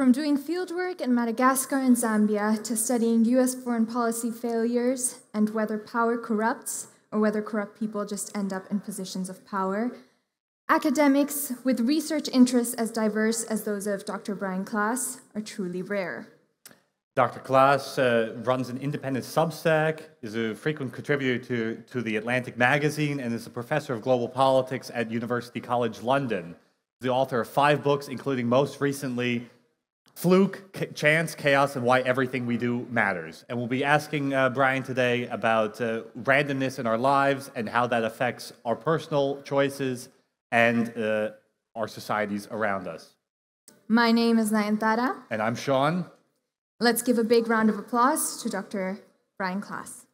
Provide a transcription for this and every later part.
From doing fieldwork in Madagascar and Zambia to studying US foreign policy failures and whether power corrupts or whether corrupt people just end up in positions of power, academics with research interests as diverse as those of Dr. Brian Klaas are truly rare. Dr. Klaas uh, runs an independent Substack, is a frequent contributor to, to the Atlantic magazine, and is a professor of global politics at University College London. He's the author of five books, including most recently Fluke, Chance, Chaos, and Why Everything We Do Matters. And we'll be asking uh, Brian today about uh, randomness in our lives and how that affects our personal choices and uh, our societies around us. My name is Nayantara. And I'm Sean. Let's give a big round of applause to Dr. Brian Klaas.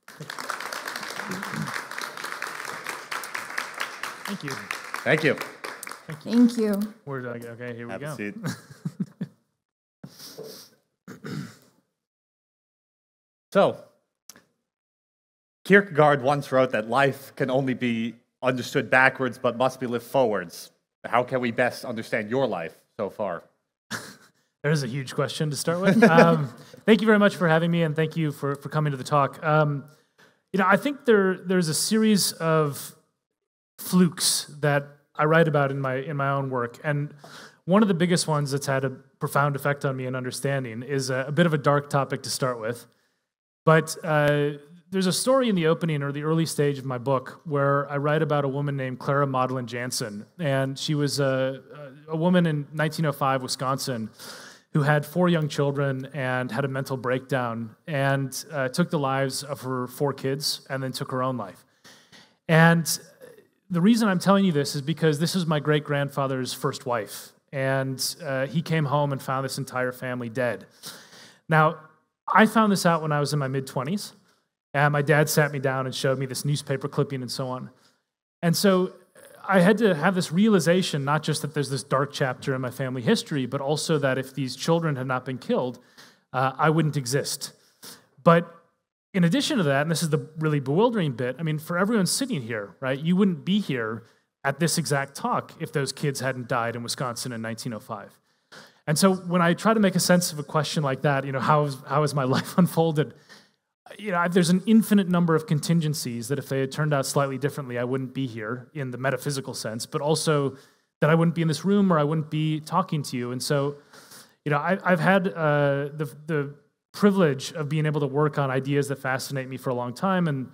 Thank you. Thank you. Thank you. Thank you. Where did I? Okay, here Have we go. A seat. So, Kierkegaard once wrote that life can only be understood backwards but must be lived forwards. How can we best understand your life so far? There's a huge question to start with. Um, thank you very much for having me, and thank you for, for coming to the talk. Um, you know, I think there there's a series of flukes that I write about in my in my own work, and one of the biggest ones that's had a profound effect on me in understanding is a, a bit of a dark topic to start with. But uh, there's a story in the opening or the early stage of my book where I write about a woman named Clara Maudlin Jansen, and she was a, a woman in 1905 Wisconsin who had four young children and had a mental breakdown and uh, took the lives of her four kids and then took her own life. And the reason I'm telling you this is because this was my great grandfather's first wife, and uh, he came home and found this entire family dead. Now, I found this out when I was in my mid 20s, and my dad sat me down and showed me this newspaper clipping and so on. And so I had to have this realization not just that there's this dark chapter in my family history, but also that if these children had not been killed, uh, I wouldn't exist. But in addition to that, and this is the really bewildering bit, I mean, for everyone sitting here, right, you wouldn't be here at this exact talk if those kids hadn't died in Wisconsin in 1905. And so when I try to make a sense of a question like that, you know, how, is, how has my life unfolded? you know, there's an infinite number of contingencies that if they had turned out slightly differently, I wouldn't be here in the metaphysical sense, but also that I wouldn't be in this room or I wouldn't be talking to you. And so, you know, I, have had uh, the, the privilege of being able to work on ideas that fascinate me for a long time. And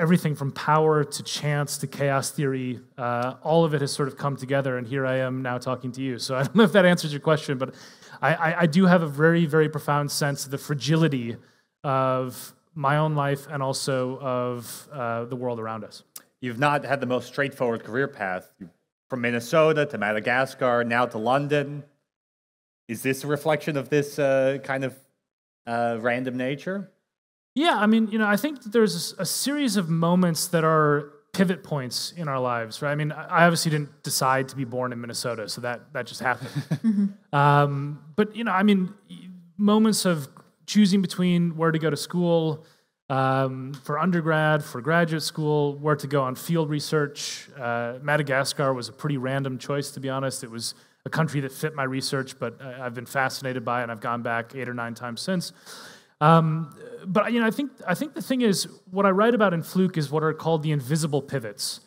everything from power to chance to chaos theory, uh, all of it has sort of come together. And here I am now talking to you. So I don't know if that answers your question, but I, I, I do have a very, very profound sense of the fragility of my own life and also of uh, the world around us. You've not had the most straightforward career path. From Minnesota to Madagascar, now to London. Is this a reflection of this uh, kind of uh, random nature? Yeah, I mean, you know, I think there's a series of moments that are pivot points in our lives, right? I mean, I obviously didn't decide to be born in Minnesota, so that that just happened. mm-hmm. um, but you know, I mean, moments of choosing between where to go to school um, for undergrad, for graduate school, where to go on field research. Uh, Madagascar was a pretty random choice, to be honest. It was a country that fit my research, but I've been fascinated by it, and I've gone back eight or nine times since. Um, but you know, I think I think the thing is, what I write about in Fluke is what are called the invisible pivots,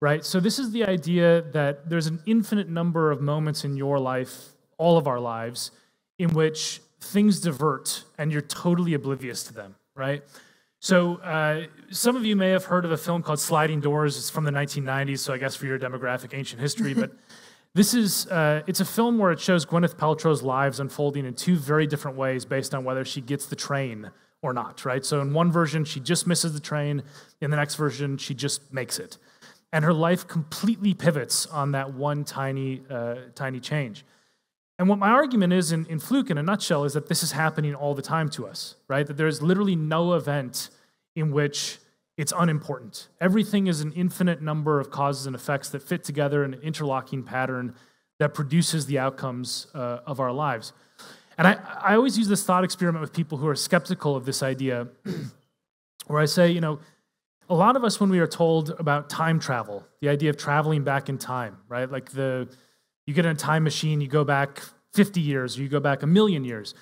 right? So this is the idea that there's an infinite number of moments in your life, all of our lives, in which things divert and you're totally oblivious to them, right? So, uh, some of you may have heard of a film called Sliding Doors. It's from the 1990s, so I guess for your demographic, ancient history. but this is uh, it's a film where it shows Gwyneth Paltrow's lives unfolding in two very different ways based on whether she gets the train or not, right? So, in one version, she just misses the train. In the next version, she just makes it, and her life completely pivots on that one tiny, uh, tiny change. And what my argument is in, in Fluke, in a nutshell, is that this is happening all the time to us, right? That there's literally no event in which it's unimportant. Everything is an infinite number of causes and effects that fit together in an interlocking pattern that produces the outcomes uh, of our lives. And I, I always use this thought experiment with people who are skeptical of this idea, where I say, you know, a lot of us, when we are told about time travel, the idea of traveling back in time, right? Like the you get in a time machine, you go back 50 years or you go back a million years.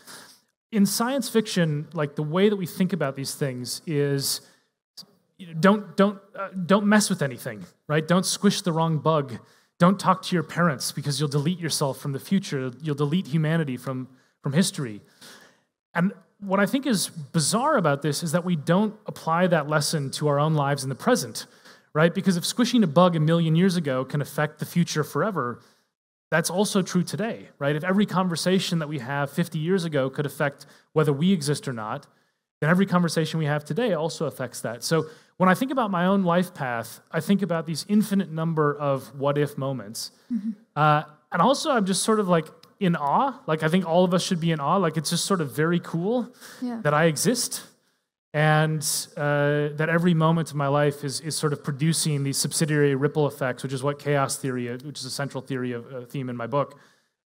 In science fiction, like the way that we think about these things is don't don't uh, don't mess with anything, right? Don't squish the wrong bug. Don't talk to your parents because you'll delete yourself from the future. You'll delete humanity from from history. And what I think is bizarre about this is that we don't apply that lesson to our own lives in the present, right? Because if squishing a bug a million years ago can affect the future forever, that's also true today, right? If every conversation that we have 50 years ago could affect whether we exist or not, then every conversation we have today also affects that. So when I think about my own life path, I think about these infinite number of what if moments. Mm-hmm. Uh, and also, I'm just sort of like in awe. Like, I think all of us should be in awe. Like, it's just sort of very cool yeah. that I exist and uh, that every moment of my life is, is sort of producing these subsidiary ripple effects, which is what chaos theory, which is a central theory of uh, theme in my book,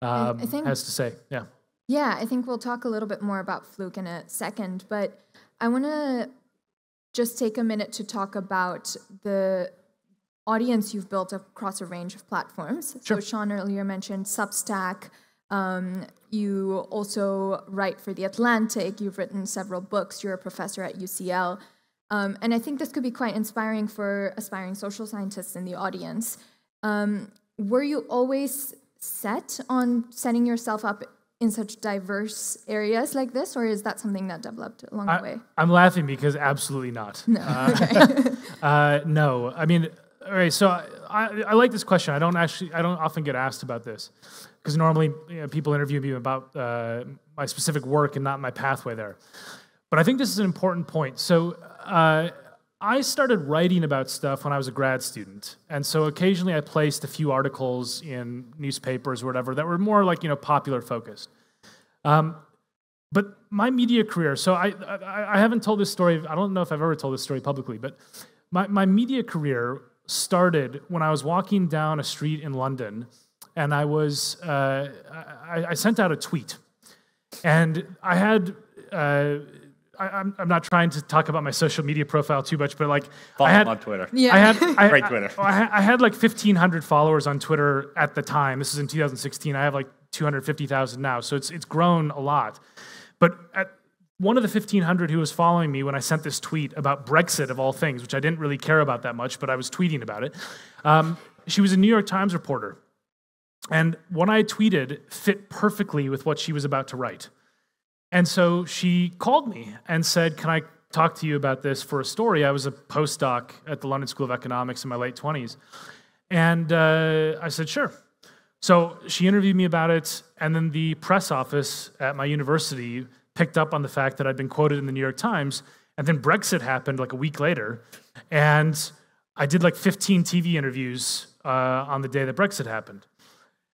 um, think, has to say. Yeah. Yeah, I think we'll talk a little bit more about Fluke in a second, but I want to just take a minute to talk about the audience you've built across a range of platforms. Sure. So Sean earlier mentioned Substack. Um, you also write for The Atlantic. You've written several books. You're a professor at UCL. Um, and I think this could be quite inspiring for aspiring social scientists in the audience. Um, were you always set on setting yourself up in such diverse areas like this, or is that something that developed along I, the way? I'm laughing because absolutely not. No. Uh, uh, no. I mean, all right. So I, I, like this question. I don't actually, I don't often get asked about this because normally you know, people interview me about uh, my specific work and not my pathway there. But I think this is an important point. So uh, I started writing about stuff when I was a grad student. And so occasionally I placed a few articles in newspapers or whatever that were more like, you know, popular focused. Um, but my media career, so I, I, I, haven't told this story, I don't know if I've ever told this story publicly, but my, my media career started when I was walking down a street in London and I was, uh, I, I, sent out a tweet. And I had, uh, I, am I'm not trying to talk about my social media profile too much, but like Follow I had on Twitter. Yeah, I had I, great Twitter. I, I, had like 1,500 followers on Twitter at the time. This is in 2016. I have like 250,000 now, so it's it's grown a lot. But at one of the 1,500 who was following me when I sent this tweet about Brexit of all things, which I didn't really care about that much, but I was tweeting about it. Um, she was a New York Times reporter, and what I tweeted fit perfectly with what she was about to write. And so she called me and said, Can I talk to you about this for a story? I was a postdoc at the London School of Economics in my late 20s. And uh, I said, Sure. So she interviewed me about it, and then the press office at my university picked up on the fact that I'd been quoted in the New York Times. And then Brexit happened like a week later. And I did like 15 TV interviews uh, on the day that Brexit happened.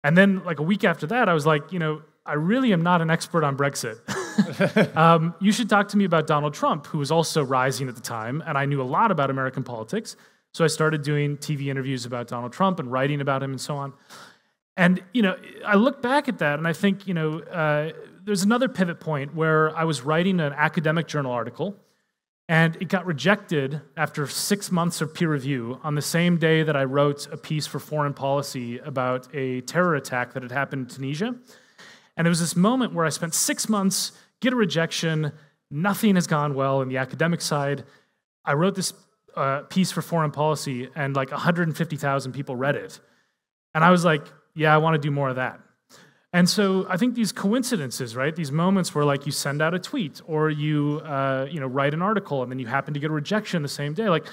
And then, like a week after that, I was like, you know, I really am not an expert on Brexit. um, you should talk to me about Donald Trump, who was also rising at the time, and I knew a lot about American politics. So I started doing TV interviews about Donald Trump and writing about him and so on. And you know, I look back at that and I think, you know, uh, there's another pivot point where I was writing an academic journal article, and it got rejected after six months of peer review on the same day that I wrote a piece for Foreign Policy about a terror attack that had happened in Tunisia. And there was this moment where I spent six months, get a rejection, nothing has gone well in the academic side. I wrote this uh, piece for foreign policy, and like 150,000 people read it. And I was like, yeah, I want to do more of that. And so I think these coincidences, right? These moments where like you send out a tweet or you, uh, you know, write an article and then you happen to get a rejection the same day. Like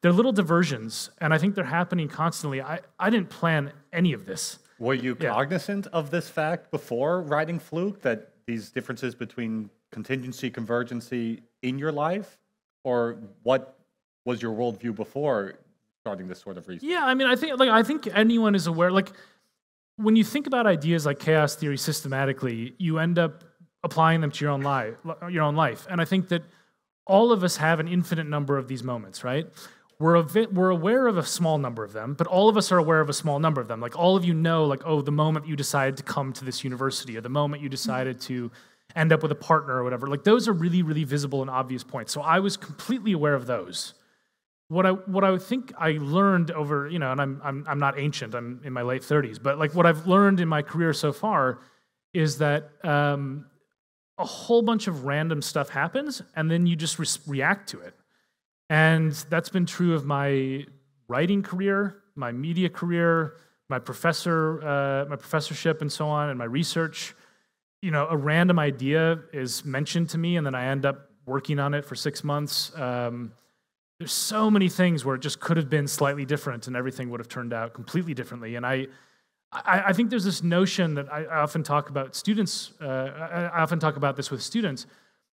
they're little diversions, and I think they're happening constantly. I, I didn't plan any of this. Were you yeah. cognizant of this fact before writing Fluke that these differences between contingency convergency in your life, or what was your worldview before starting this sort of reason? Yeah, I mean, I think like I think anyone is aware. Like when you think about ideas like chaos theory systematically, you end up applying them to your own life, your own life, and I think that all of us have an infinite number of these moments, right? We're, we're aware of a small number of them, but all of us are aware of a small number of them. Like all of you know, like, oh, the moment you decided to come to this university, or the moment you decided to end up with a partner or whatever, like those are really, really visible and obvious points. So I was completely aware of those. What I what I think I learned over, you know, and I'm I'm I'm not ancient, I'm in my late 30s, but like what I've learned in my career so far is that um, a whole bunch of random stuff happens and then you just re- react to it. And that's been true of my writing career, my media career, my professor, uh, my professorship, and so on, and my research. You know, a random idea is mentioned to me, and then I end up working on it for six months. Um, there's so many things where it just could have been slightly different, and everything would have turned out completely differently. And I, I, I think there's this notion that I, I often talk about students. Uh, I, I often talk about this with students.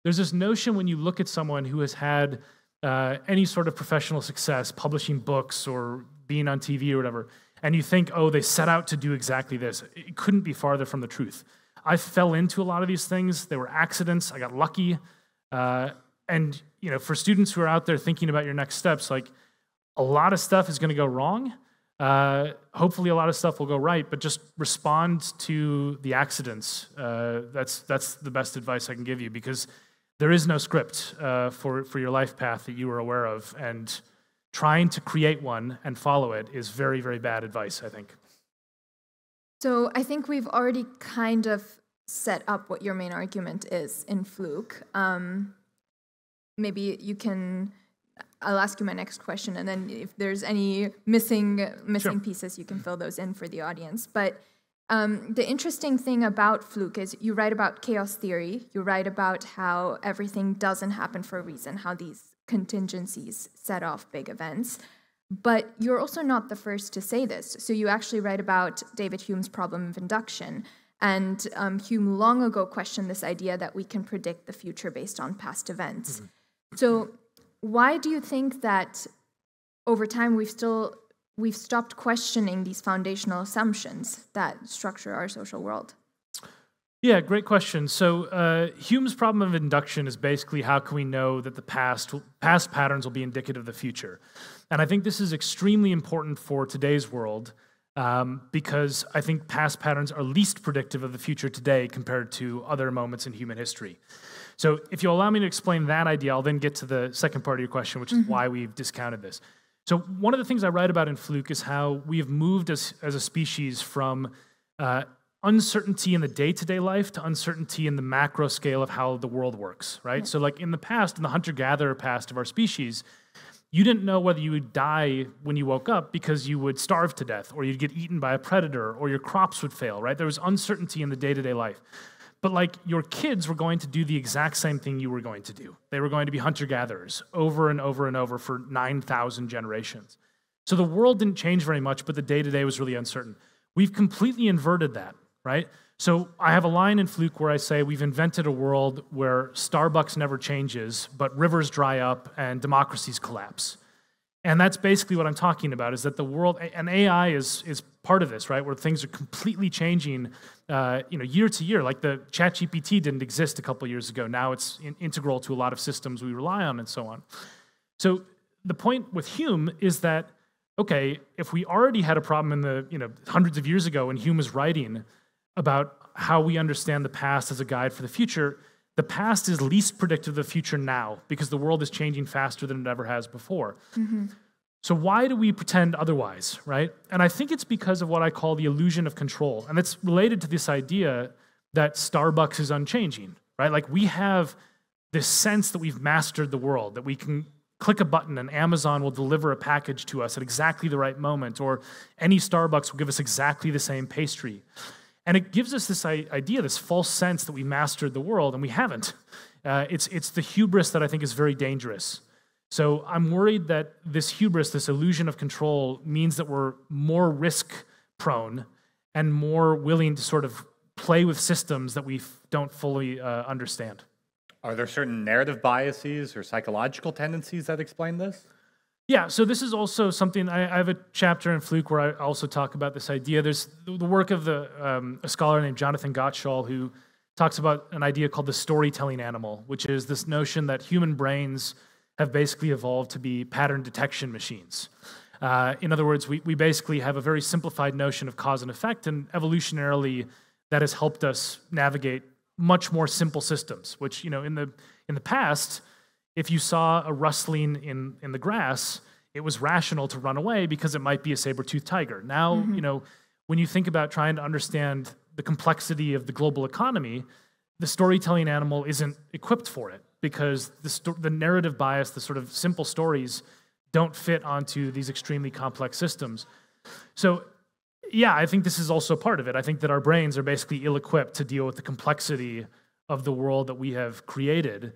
There's this notion when you look at someone who has had uh, any sort of professional success, publishing books or being on TV or whatever, and you think, oh, they set out to do exactly this. It couldn't be farther from the truth. I fell into a lot of these things. They were accidents. I got lucky. Uh, and you know, for students who are out there thinking about your next steps, like a lot of stuff is going to go wrong. Uh, hopefully, a lot of stuff will go right. But just respond to the accidents. Uh, that's that's the best advice I can give you because there is no script uh, for, for your life path that you are aware of, and trying to create one and follow it is very, very bad advice, I think. So I think we've already kind of set up what your main argument is in Fluke. Um, maybe you can. I'll ask you my next question, and then if there's any missing missing sure. pieces, you can fill those in for the audience. But um, the interesting thing about Fluke is you write about chaos theory, you write about how everything doesn't happen for a reason, how these contingencies set off big events. But you're also not the first to say this. So you actually write about David Hume's problem of induction. And um, Hume long ago questioned this idea that we can predict the future based on past events. Mm-hmm. So, why do you think that over time we've still we've stopped questioning these foundational assumptions that structure our social world? Yeah, great question. So uh, Hume's problem of induction is basically how can we know that the past past patterns will be indicative of the future, and I think this is extremely important for today's world um, because I think past patterns are least predictive of the future today compared to other moments in human history. So if you'll allow me to explain that idea, I'll then get to the second part of your question, which is mm-hmm. why we've discounted this. So, one of the things I write about in Fluke is how we have moved as, as a species from uh, uncertainty in the day to day life to uncertainty in the macro scale of how the world works, right? So, like in the past, in the hunter gatherer past of our species, you didn't know whether you would die when you woke up because you would starve to death or you'd get eaten by a predator or your crops would fail, right? There was uncertainty in the day to day life. But like your kids were going to do the exact same thing you were going to do. They were going to be hunter gatherers over and over and over for 9,000 generations. So the world didn't change very much, but the day to day was really uncertain. We've completely inverted that, right? So I have a line in Fluke where I say we've invented a world where Starbucks never changes, but rivers dry up and democracies collapse. And that's basically what I'm talking about is that the world, and AI is, is part of this, right? Where things are completely changing, uh, you know, year to year. Like the ChatGPT didn't exist a couple years ago. Now it's in, integral to a lot of systems we rely on and so on. So the point with Hume is that, okay, if we already had a problem in the, you know, hundreds of years ago when Hume was writing about how we understand the past as a guide for the future, the past is least predictive of the future now because the world is changing faster than it ever has before. Mm-hmm. So, why do we pretend otherwise, right? And I think it's because of what I call the illusion of control. And it's related to this idea that Starbucks is unchanging, right? Like we have this sense that we've mastered the world, that we can click a button and Amazon will deliver a package to us at exactly the right moment, or any Starbucks will give us exactly the same pastry. And it gives us this idea, this false sense that we mastered the world, and we haven't. Uh, it's, it's the hubris that I think is very dangerous. So I'm worried that this hubris, this illusion of control, means that we're more risk prone and more willing to sort of play with systems that we don't fully uh, understand. Are there certain narrative biases or psychological tendencies that explain this? Yeah, so this is also something I, I, have a chapter in Fluke where I also talk about this idea. There's the work of the um, a scholar named Jonathan Gottschall who talks about an idea called the storytelling animal, which is this notion that human brains have basically evolved to be pattern detection machines. Uh, in other words, we, we basically have a very simplified notion of cause and effect, and evolutionarily, that has helped us navigate much more simple systems. Which you know, in the in the past, if you saw a rustling in, in the grass, it was rational to run away because it might be a saber-toothed tiger. Now, mm-hmm. you know, when you think about trying to understand the complexity of the global economy, the storytelling animal isn't equipped for it because the, sto- the narrative bias, the sort of simple stories, don't fit onto these extremely complex systems. So, yeah, I think this is also part of it. I think that our brains are basically ill equipped to deal with the complexity of the world that we have created.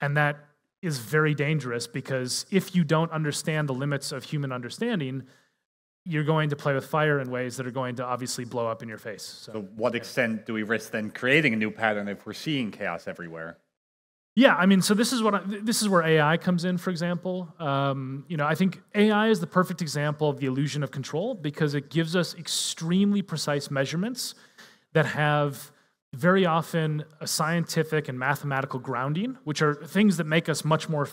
And that is very dangerous because if you don't understand the limits of human understanding, you're going to play with fire in ways that are going to obviously blow up in your face. So, To what extent do we risk then creating a new pattern if we're seeing chaos everywhere? yeah, I mean, so this is what I, this is where AI comes in. For example, um, you know, I think AI is the perfect example of the illusion of control because it gives us extremely precise measurements that have very often a scientific and mathematical grounding, which are things that make us much more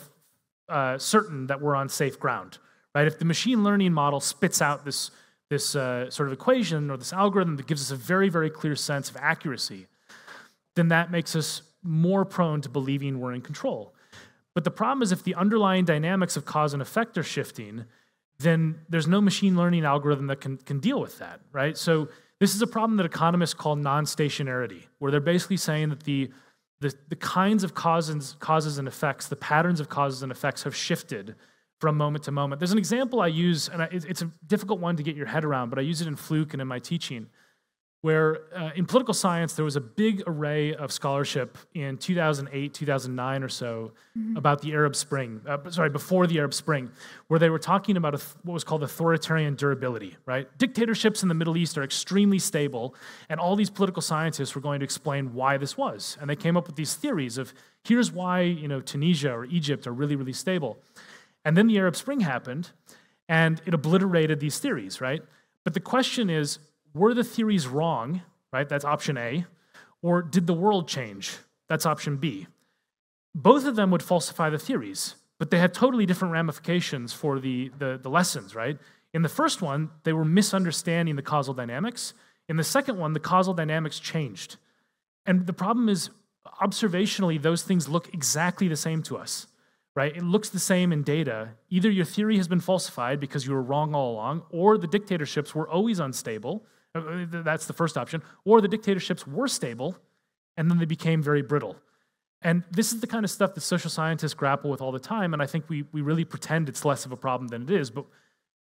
uh, certain that we're on safe ground, right? If the machine learning model spits out this this uh, sort of equation or this algorithm that gives us a very very clear sense of accuracy, then that makes us more prone to believing we're in control. But the problem is if the underlying dynamics of cause and effect are shifting, then there's no machine learning algorithm that can, can deal with that, right? So this is a problem that economists call non-stationarity, where they're basically saying that the, the, the kinds of causes, causes and effects, the patterns of causes and effects have shifted from moment to moment. There's an example I use, and I, it's a difficult one to get your head around, but I use it in Fluke and in my teaching where uh, in political science there was a big array of scholarship in 2008 2009 or so mm-hmm. about the arab spring uh, sorry before the arab spring where they were talking about th- what was called authoritarian durability right? Dictatorships in the middle east are extremely stable and all these political scientists were going to explain why this was. And they came up with these theories of here's why you know tunisia or egypt are really really stable. And then the arab spring happened and it obliterated these theories right? But the question is were the theories wrong, right? That's option A. Or did the world change? That's option B. Both of them would falsify the theories, but they had totally different ramifications for the, the, the lessons, right? In the first one, they were misunderstanding the causal dynamics. In the second one, the causal dynamics changed. And the problem is, observationally, those things look exactly the same to us, right? It looks the same in data. Either your theory has been falsified because you were wrong all along, or the dictatorships were always unstable, that's the first option. Or the dictatorships were stable and then they became very brittle. And this is the kind of stuff that social scientists grapple with all the time. And I think we, we really pretend it's less of a problem than it is. But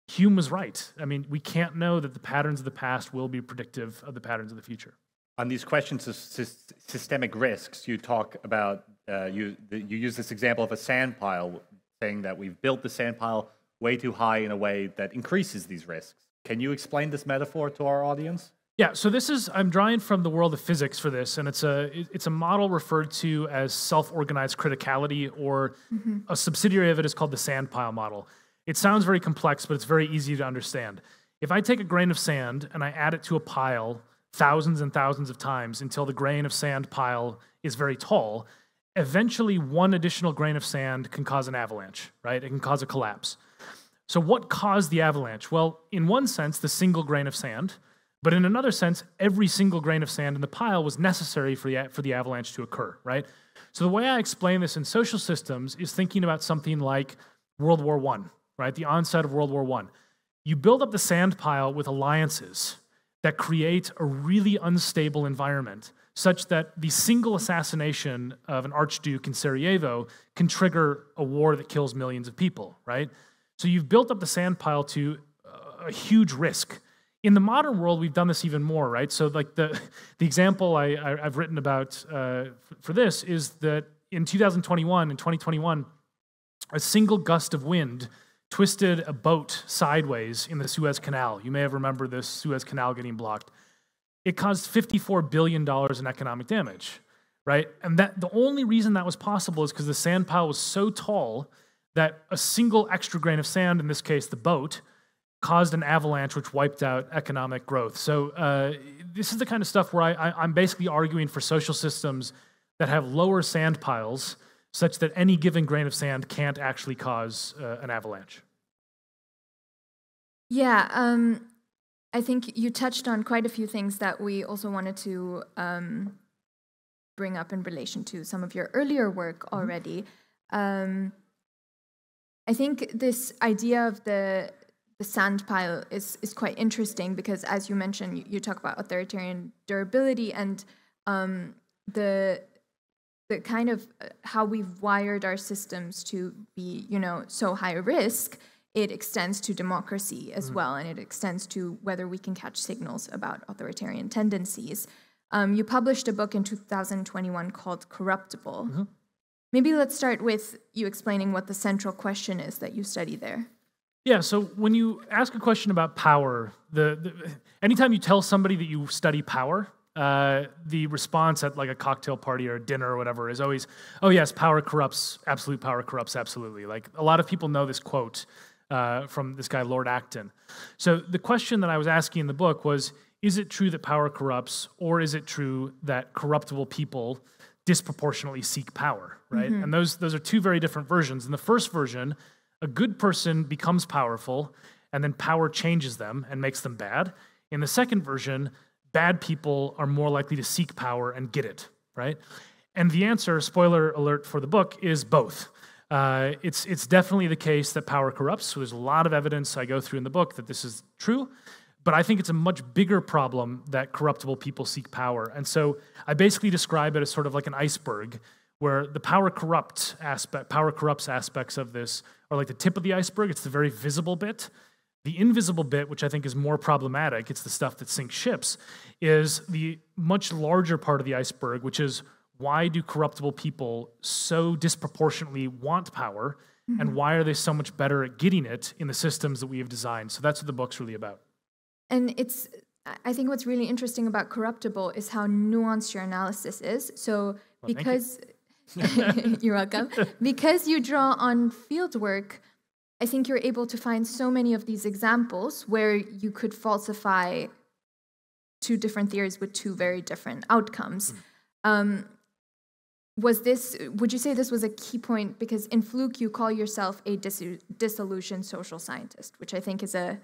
Hume was right. I mean, we can't know that the patterns of the past will be predictive of the patterns of the future. On these questions of systemic risks, you talk about, uh, you, you use this example of a sand pile, saying that we've built the sand pile way too high in a way that increases these risks. Can you explain this metaphor to our audience? Yeah, so this is I'm drawing from the world of physics for this, and it's a it's a model referred to as self-organized criticality, or mm-hmm. a subsidiary of it is called the sand pile model. It sounds very complex, but it's very easy to understand. If I take a grain of sand and I add it to a pile thousands and thousands of times until the grain of sand pile is very tall, eventually one additional grain of sand can cause an avalanche, right? It can cause a collapse. So, what caused the avalanche? Well, in one sense, the single grain of sand, but in another sense, every single grain of sand in the pile was necessary for the, for the avalanche to occur, right? So, the way I explain this in social systems is thinking about something like World War I, right? The onset of World War I. You build up the sand pile with alliances that create a really unstable environment such that the single assassination of an archduke in Sarajevo can trigger a war that kills millions of people, right? So you've built up the sand pile to a huge risk. In the modern world, we've done this even more, right? So, like the, the example I, I, have written about uh, for this is that in 2021, in 2021, a single gust of wind twisted a boat sideways in the Suez Canal. You may have remembered this Suez Canal getting blocked. It caused $54 billion in economic damage, right? And that the only reason that was possible is because the sand pile was so tall that a single extra grain of sand, in this case the boat, caused an avalanche which wiped out economic growth. So uh, this is the kind of stuff where I, am basically arguing for social systems that have lower sand piles such that any given grain of sand can't actually cause uh, an avalanche. Yeah, um, I think you touched on quite a few things that we also wanted to um, bring up in relation to some of your earlier work mm-hmm. already. Mm-hmm. Um, I think this idea of the the sand pile is is quite interesting because, as you mentioned, you, you talk about authoritarian durability and um, the the kind of uh, how we've wired our systems to be, you know, so high risk. It extends to democracy as well, and it extends to whether we can catch signals about authoritarian tendencies. Um, you published a book in 2021 called Corruptible. Maybe let's start with you explaining what the central question is that you study there. Yeah, so when you ask a question about power, the, the anytime you tell somebody that you study power, uh, the response at like a cocktail party or a dinner or whatever is always, "Oh yes, power corrupts. Absolute power corrupts absolutely." Like a lot of people know this quote uh, from this guy Lord Acton. So the question that I was asking in the book was, is it true that power corrupts, or is it true that corruptible people disproportionately seek power? Right, and those those are two very different versions. In the first version, a good person becomes powerful, and then power changes them and makes them bad. In the second version, bad people are more likely to seek power and get it, right? And the answer, spoiler alert for the book, is both. Uh, it's, it's definitely the case that power corrupts. So there's a lot of evidence I go through in the book that this is true. But I think it's a much bigger problem that corruptible people seek power. And so I basically describe it as sort of like an iceberg where the power corrupt aspect, power corrupts aspects of this are like the tip of the iceberg. It's the very visible bit. The invisible bit, which I think is more problematic, it's the stuff that sinks ships, is the much larger part of the iceberg, which is why do corruptible people so disproportionately want power, and mm-hmm. why are they so much better at getting it in the systems that we have designed? So that's what the book's really about. And it's, I think what's really interesting about Corruptible is how nuanced your analysis is. So, you. because you. are welcome, because you draw on fieldwork, I think you're able to find so many of these examples where you could falsify two different theories with two very different outcomes. Um, was this, would you say this was a key point? Because in Fluke, you call yourself a dis- disillusioned social scientist, which I think is a,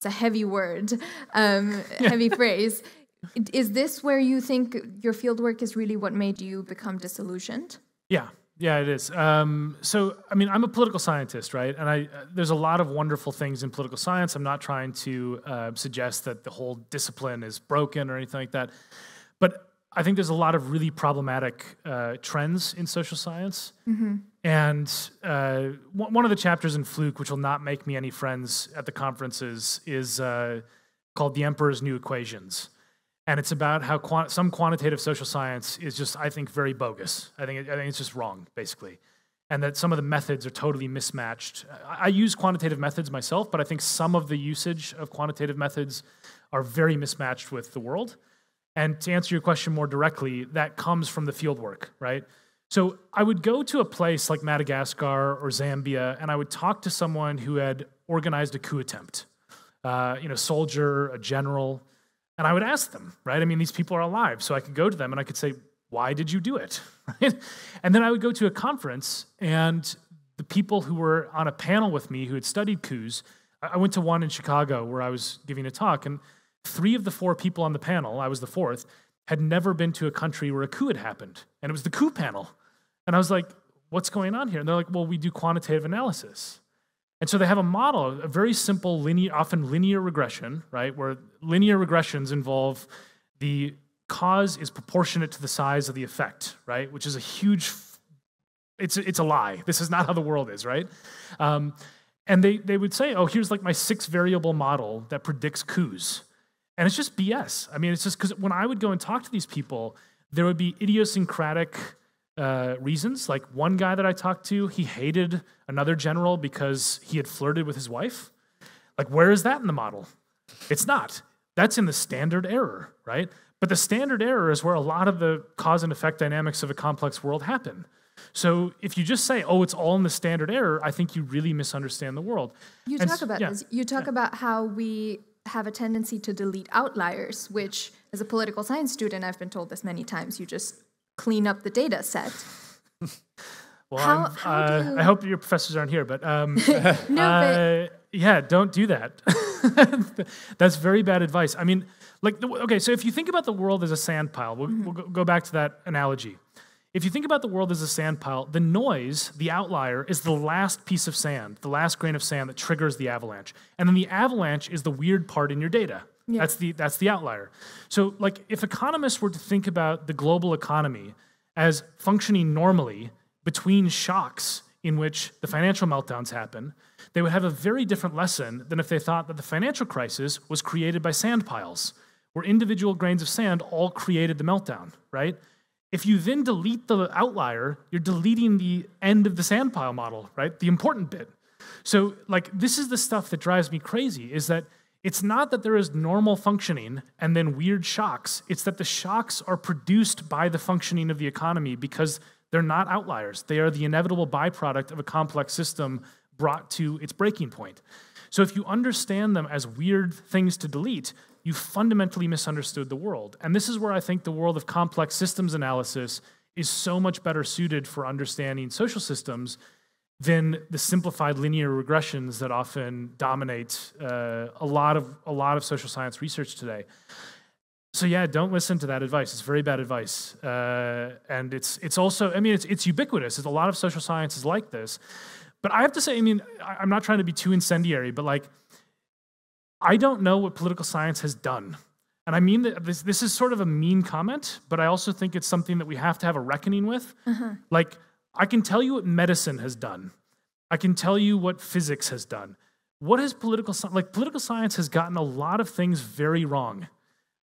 it's a heavy word, um, heavy phrase. Is this where you think your fieldwork is really what made you become disillusioned? Yeah, yeah, it is. Um, so, I mean, I'm a political scientist, right? And I, uh, there's a lot of wonderful things in political science. I'm not trying to uh, suggest that the whole discipline is broken or anything like that. But I think there's a lot of really problematic uh, trends in social science. And uh, one one of the chapters in Fluke, which will not make me any friends at the conferences, is uh, called The Emperor's New Equations. And it's about how some quantitative social science is just, I think, very bogus. I think, it, I think it's just wrong, basically. And that some of the methods are totally mismatched. I, I use quantitative methods myself, but I think some of the usage of quantitative methods are very mismatched with the world. And to answer your question more directly, that comes from the field work, right? So I would go to a place like Madagascar or Zambia, and I would talk to someone who had organized a coup attempt, uh, you know, soldier, a general, and I would ask them, right? I mean, these people are alive, so I could go to them and I could say, "Why did you do it?" Right? And then I would go to a conference, and the people who were on a panel with me who had studied coups, I I went to one in Chicago where I was giving a talk, and three of the four people on the panel, I was the fourth, had never been to a country where a coup had happened, and it was the coup panel. And I was like, what's going on here? And they're like, well, we do quantitative analysis. And so they have a model, a very simple linear, often linear regression, right? Where linear regressions involve the cause is proportionate to the size of the effect, right? Which is a huge, it's, a- it's a lie. This is not how the world is, right? Um, and they, they would say, oh, here's like my six variable model that predicts coups. And it's just BS. I mean, it's just because when I would go and talk to these people, there would be idiosyncratic uh, reasons. Like one guy that I talked to, he hated another general because he had flirted with his wife. Like, where is that in the model? It's not. That's in the standard error, right? But the standard error is where a lot of the cause and effect dynamics of a complex world happen. So if you just say, oh, it's all in the standard error, I think you really misunderstand the world. You And talk about yeah, this. You talk about how we have a tendency to delete outliers, which, as a political science student, I've been told this many times. You just clean up the data set. Well, How- how uh, you- I hope your professors aren't here, but um, No, uh, yeah, don't do that. That's very bad advice. I mean, like, okay, so if you think about the world as a sand pile, we'll, Mm-hmm. we'll go- go back to that analogy. If you think about the world as a sand pile, the noise, the outlier, is the last piece of sand, the last grain of sand that triggers the avalanche. And then the avalanche is the weird part in your data. Yeah. That's the that's the outlier. So like if economists were to think about the global economy as functioning normally between shocks in which the financial meltdowns happen, they would have a very different lesson than if they thought that the financial crisis was created by sand piles, where individual grains of sand all created the meltdown, right? If you then delete the outlier, you're deleting the end of the sand pile model, right? The important bit. So, like, this is the stuff that drives me crazy is that it's not that there is normal functioning and then weird shocks. It's that the shocks are produced by the functioning of the economy because they're not outliers. They are the inevitable byproduct of a complex system brought to its breaking point. So if you understand them as weird things to delete, you fundamentally misunderstood the world. And this is where I think the world of complex systems analysis is so much better suited for understanding social systems than the simplified linear regressions that often dominate uh, a lot of a lot of social science research today. So yeah, don't listen to that advice. It's very bad advice, uh, and it's it's also I mean it's it's ubiquitous. It's a lot of social science is like this, but I have to say I mean I'm not trying to be too incendiary, but like I don't know what political science has done. And I mean that this, this is sort of a mean comment, but I also think it's something that we have to have a reckoning with. Uh-huh. Like, I can tell you what medicine has done. I can tell you what physics has done. What has political science, like political science has gotten a lot of things very wrong.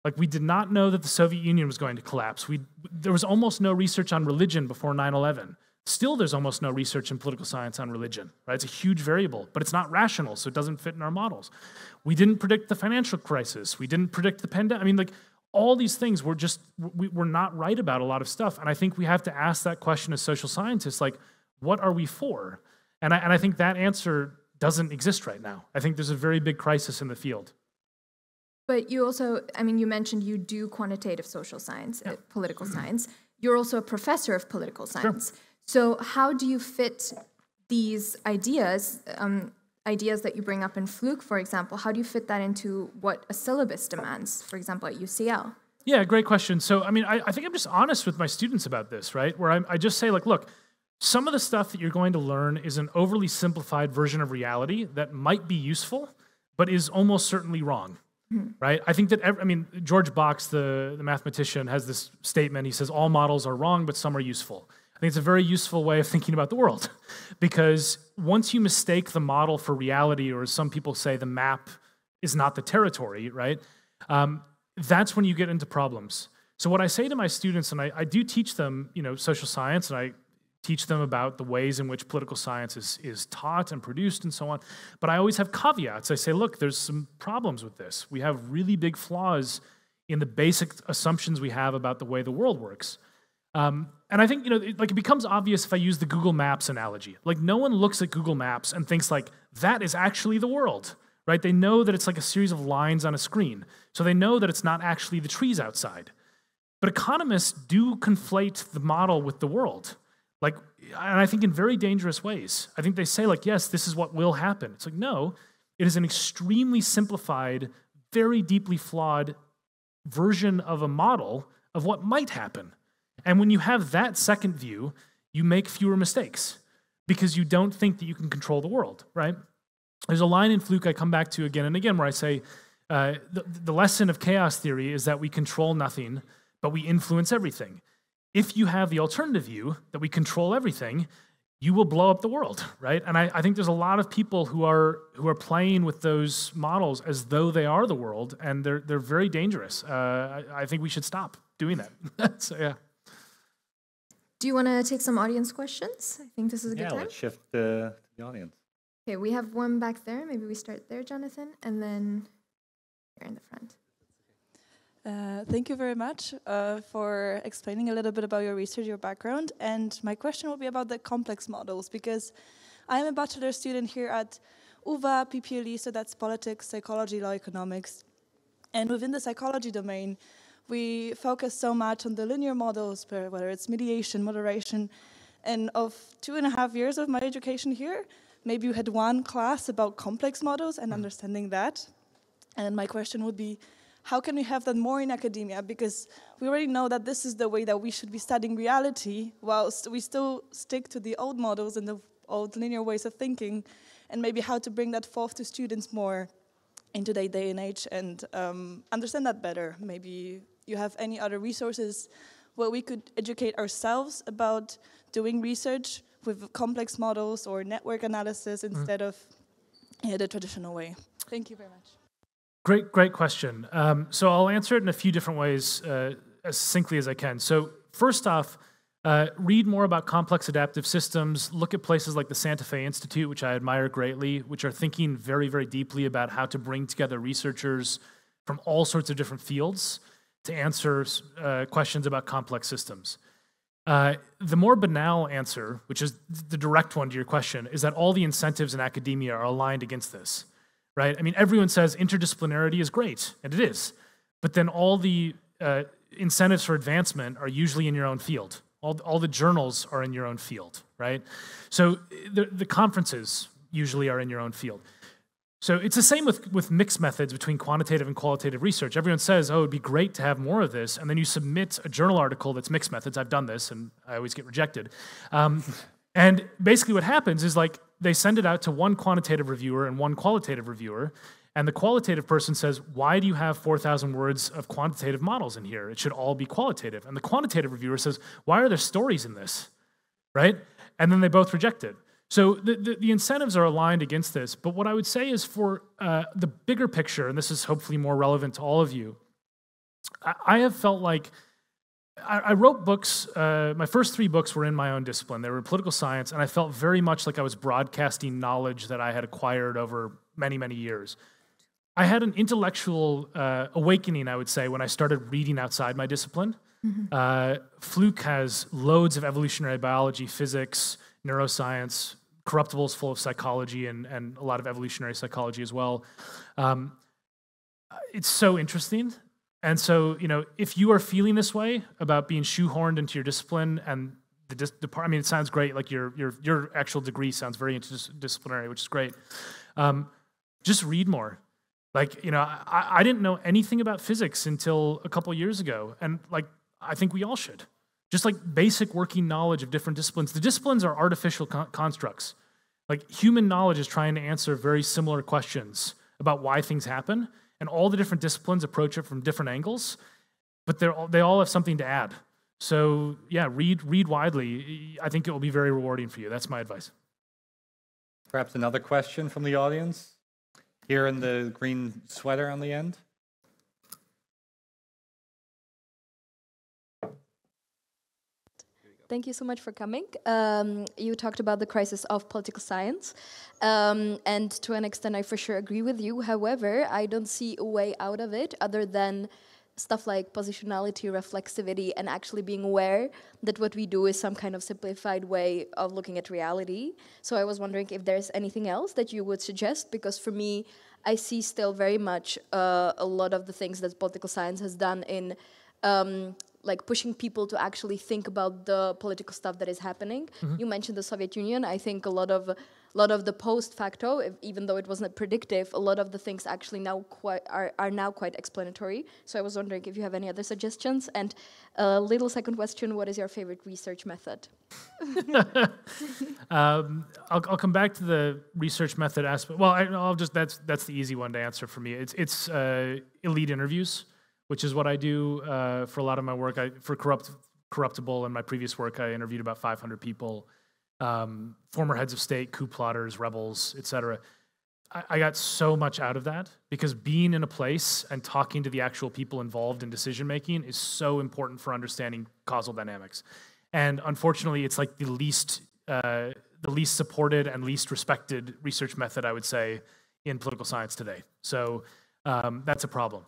Like we did not know that the Soviet Union was going to collapse. We there was almost no research on religion before 9/11. Still, there's almost no research in political science on religion, right? It's a huge variable, but it's not rational, so it doesn't fit in our models. We didn't predict the financial crisis. We didn't predict the pandemic. I mean, like, all these things we're just we, we're not right about a lot of stuff and i think we have to ask that question as social scientists like what are we for and I, and I think that answer doesn't exist right now i think there's a very big crisis in the field but you also i mean you mentioned you do quantitative social science yeah. uh, political science you're also a professor of political science sure. So, how do you fit these ideas, um, ideas that you bring up in Fluke, for example, how do you fit that into what a syllabus demands, for example, at UCL? Yeah, great question. So, I mean, I, I think I'm just honest with my students about this, right? Where I, I just say, like, look, some of the stuff that you're going to learn is an overly simplified version of reality that might be useful, but is almost certainly wrong. Mm-hmm. Right? I think that, every, I mean, George Box, the, the mathematician, has this statement. He says, All models are wrong, but some are useful. I think it's a very useful way of thinking about the world because once you mistake the model for reality, or as some people say, the map is not the territory, right? Um, that's when you get into problems. So what I say to my students, and I, I, do teach them, you know, social science, and I teach them about the ways in which political science is, is taught and produced and so on. But I always have caveats. I say, look, there's some problems with this. We have really big flaws in the basic assumptions we have about the way the world works. Um, and I think you know, it, like it becomes obvious if I use the Google Maps analogy. Like no one looks at Google Maps and thinks like that is actually the world, right? They know that it's like a series of lines on a screen, so they know that it's not actually the trees outside. But economists do conflate the model with the world, like, and I think in very dangerous ways. I think they say like, yes, this is what will happen. It's like no, it is an extremely simplified, very deeply flawed version of a model of what might happen. And when you have that second view, you make fewer mistakes because you don't think that you can control the world, right? There's a line in Fluke I come back to again and again where I say uh, the, the lesson of chaos theory is that we control nothing, but we influence everything. If you have the alternative view that we control everything, you will blow up the world, right? And I, I, think there's a lot of people who are who are playing with those models as though they are the world, and they're they're very dangerous. Uh, I, I, think we should stop doing that. so yeah. Do you want to take some audience questions? I think this is a good yeah, time. Yeah, let's shift to the audience. Okay, we have one back there. Maybe we start there, Jonathan, and then here in the front. Uh, thank you very much uh, for explaining a little bit about your research, your background. And my question will be about the complex models, because I'm a bachelor student here at UVA PPLE, so that's politics, psychology, law, economics. And within the psychology domain, we focus so much on the linear models, whether it's mediation, moderation, and of two and a half years of my education here, maybe you had one class about complex models and understanding that. And my question would be, how can we have that more in academia? Because we already know that this is the way that we should be studying reality, whilst we still stick to the old models and the old linear ways of thinking, and maybe how to bring that forth to students more in today's day and age and um, understand that better. Maybe you have any other resources where we could educate ourselves about doing research with complex models or network analysis mm. instead mm. of yeah, the traditional way. Thank you very much. Great, great question. Um, so I'll answer it in a few different ways uh, as succinctly as I can. So first off, uh, read more about complex adaptive systems. Look at places like the Santa Fe Institute, which I admire greatly, which are thinking very, very deeply about how to bring together researchers from all sorts of different fields to answer uh, questions about complex systems. Uh, the more banal answer, which is the direct one to your question, is that all the incentives in academia are aligned against this, right? I mean, everyone says interdisciplinarity is great, and it is, but then all the uh, incentives for advancement are usually in your own field. All, all the journals are in your own field, right? So the, the conferences usually are in your own field. So it's the same with, with mixed methods between quantitative and qualitative research. Everyone says, oh, it'd be great to have more of this. And then you submit a journal article that's mixed methods. I've done this and I always get rejected. Um, and basically, what happens is like they send it out to one quantitative reviewer and one qualitative reviewer. And the qualitative person says, Why do you have 4,000 words of quantitative models in here? It should all be qualitative. And the quantitative reviewer says, Why are there stories in this? Right? And then they both reject it. So the, the, the, incentives are aligned against this. But what I would say is for uh, the bigger picture, and this is hopefully more relevant to all of you, I, I have felt like I, I wrote books. Uh, my first three books were in my own discipline. They were political science, and I felt very much like I was broadcasting knowledge that I had acquired over many, many years. I had an intellectual uh, awakening, I would say, when I started reading outside my discipline. Mm-hmm. Uh, Fluke has loads of evolutionary biology, physics, neuroscience. Corruptible is full of psychology and, and a lot of evolutionary psychology as well. Um, it's so interesting. And so, you know, if you are feeling this way about being shoehorned into your discipline and the, dis- I mean, it sounds great. Like your your your actual degree sounds very interdisciplinary, which is great. Um, just read more. Like, you know, I, I didn't know anything about physics until a couple years ago, and like, I think we all should. Just like basic working knowledge of different disciplines. The disciplines are artificial con- constructs. Like human knowledge is trying to answer very similar questions about why things happen, and all the different disciplines approach it from different angles, but they're all, they all have something to add. So yeah, read read widely. I think it will be very rewarding for you. That's my advice. Perhaps another question from the audience. Here in the green sweater on the end. Thank you so much for coming. Um, you talked about the crisis of political science, um, and to an extent, I for sure agree with you. However, I don't see a way out of it other than stuff like positionality, reflexivity, and actually being aware that what we do is some kind of simplified way of looking at reality. So I was wondering if there's anything else that you would suggest, because for me, I see still very much uh, a lot of the things that political science has done in um, like pushing people to actually think about the political stuff that is happening. Mm-hmm. You mentioned the Soviet Union. I think a lot of a lot of the post facto, if, even though it wasn't predictive, a lot of the things actually now quite are, are now quite explanatory. So I was wondering if you have any other suggestions. And a little second question: What is your favorite research method? um, I'll, I'll come back to the research method aspect. Well, I, will just that's that's the easy one to answer for me. It's it's uh, elite interviews which is what I do uh, for a lot of my work. I, for Corrupt, Corruptible and my previous work, I interviewed about 500 people, um, former heads of state, coup plotters, rebels, etc. I, I got so much out of that because being in a place and talking to the actual people involved in decision making is so important for understanding causal dynamics. And unfortunately, it's like the least uh, the least supported and least respected research method, I would say, in political science today. So um, that's a problem.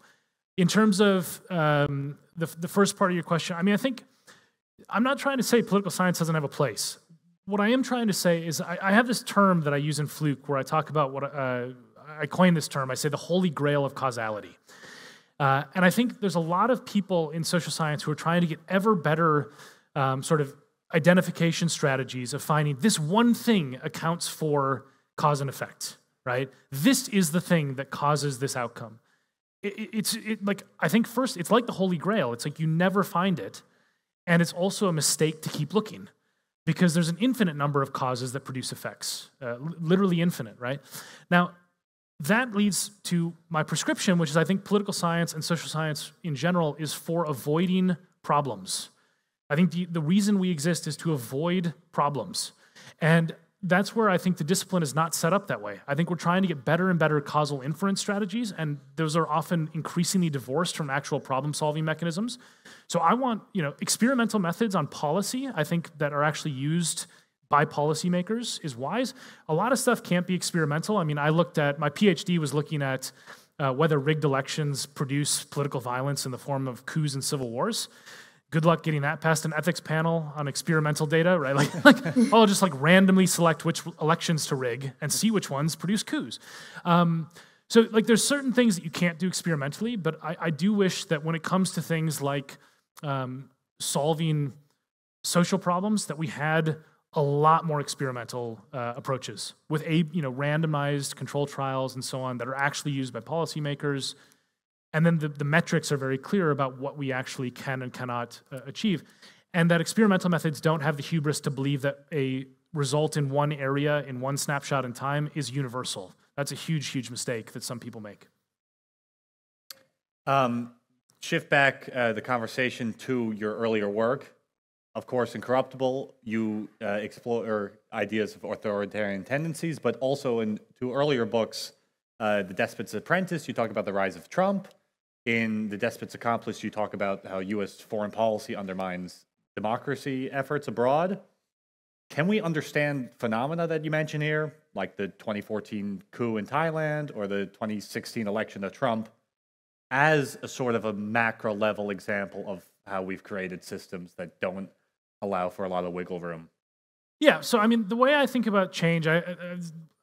In terms of um, the, the first part of your question, I mean, I think I'm not trying to say political science doesn't have a place. What I am trying to say is I, I have this term that I use in Fluke where I talk about what uh, I coined this term. I say the holy grail of causality. Uh, and I think there's a lot of people in social science who are trying to get ever better um, sort of identification strategies of finding this one thing accounts for cause and effect, right? This is the thing that causes this outcome. It, it's it, like I think first it's like the Holy Grail. It's like you never find it, and it's also a mistake to keep looking because there's an infinite number of causes that produce effects, uh, literally infinite, right? Now, that leads to my prescription, which is I think political science and social science in general is for avoiding problems. I think the, the reason we exist is to avoid problems. And that's where I think the discipline is not set up that way. I think we're trying to get better and better causal inference strategies, and those are often increasingly divorced from actual problem solving mechanisms. So I want, you know, experimental methods on policy, I think that are actually used by policymakers is wise. A lot of stuff can't be experimental. I mean, I looked at my PhD was looking at uh, whether rigged elections produce political violence in the form of coups and civil wars good luck getting that past an ethics panel on experimental data, right? Like, like I'll just like randomly select which elections to rig and see which ones produce coups. Um, so like there's certain things that you can't do experimentally, but I, I do wish that when it comes to things like um, solving social problems, that we had a lot more experimental uh, approaches with a you know randomized control trials and so on that are actually used by policymakers and then the, the metrics are very clear about what we actually can and cannot uh, achieve. And that experimental methods don't have the hubris to believe that a result in one area in one snapshot in time is universal. That's a huge, huge mistake that some people make. Um, shift back uh, the conversation to your earlier work. Of course, in Corruptible, you uh, explore ideas of authoritarian tendencies, but also in two earlier books, uh, The Despot's Apprentice, you talk about the rise of Trump, in The Despot's Accomplice, you talk about how U.S. foreign policy undermines democracy efforts abroad. Can we understand phenomena that you mention here, like the 2014 coup in Thailand or the 2016 election of Trump, as a sort of a macro level example of how we've created systems that don't allow for a lot of wiggle room? Yeah. So, I mean, the way I think about change, I, I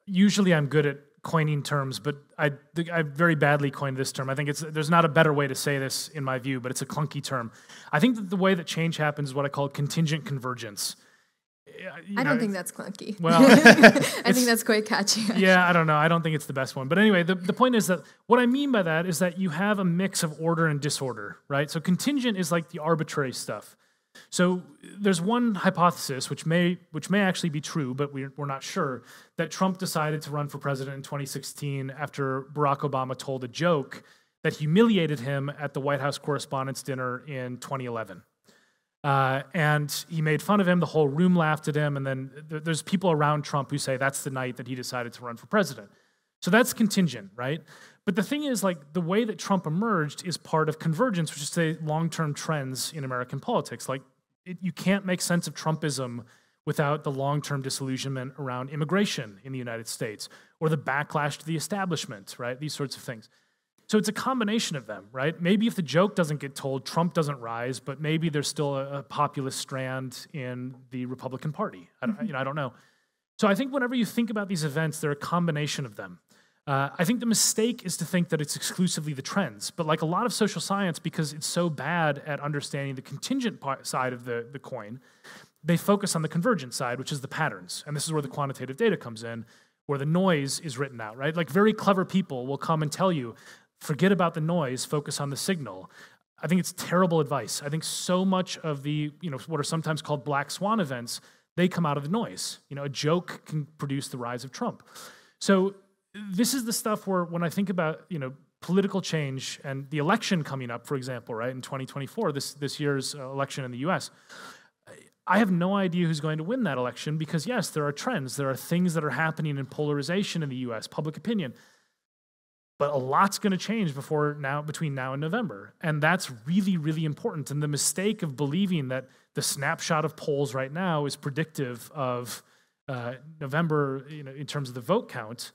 usually I'm good at coining terms, but I, I very badly coined this term. I think it's there's not a better way to say this in my view, but it's a clunky term. I think that the way that change happens is what I call contingent convergence. You I don't think that's clunky. Well, I think that's quite catchy. yeah, I don't know. I don't think it's the best one. But anyway, the, the point is that what I mean by that is that you have a mix of order and disorder, right? So contingent is like the arbitrary stuff. So there's one hypothesis, which may which may actually be true, but we're, we're not sure, that Trump decided to run for president in 2016 after Barack Obama told a joke that humiliated him at the White House Correspondents' Dinner in 2011. Uh, and he made fun of him. The whole room laughed at him. And then th- there's people around Trump who say that's the night that he decided to run for president. So that's contingent, right? But the thing is, like, the way that Trump emerged is part of convergence, which is say long term trends in American politics. Like, it, you can't make sense of Trumpism without the long term disillusionment around immigration in the United States or the backlash to the establishment, right? These sorts of things. So it's a combination of them, right? Maybe if the joke doesn't get told, Trump doesn't rise, but maybe there's still a, a populist strand in the Republican Party. I, mm-hmm. you know, I don't know. So I think whenever you think about these events, they're a combination of them. Uh, I think the mistake is to think that it's exclusively the trends. But like a lot of social science, because it's so bad at understanding the contingent part, side of the, the coin, they focus on the convergent side, which is the patterns. And this is where the quantitative data comes in, where the noise is written out, right? Like very clever people will come and tell you, forget about the noise, focus on the signal. I think it's terrible advice. I think so much of the, you know, what are sometimes called black swan events, they come out of the noise. You know, a joke can produce the rise of Trump. So this is the stuff where when I think about, you know, political change and the election coming up, for example, right, in 2024, this, this year's uh, election in the US, I have no idea who's going to win that election because, yes, there are trends. There are things that are happening in polarization in the US, public opinion. But a lot's going to change before now, between now and November. And that's really, really important. And the mistake of believing that the snapshot of polls right now is predictive of uh, November, you know, in terms of the vote count,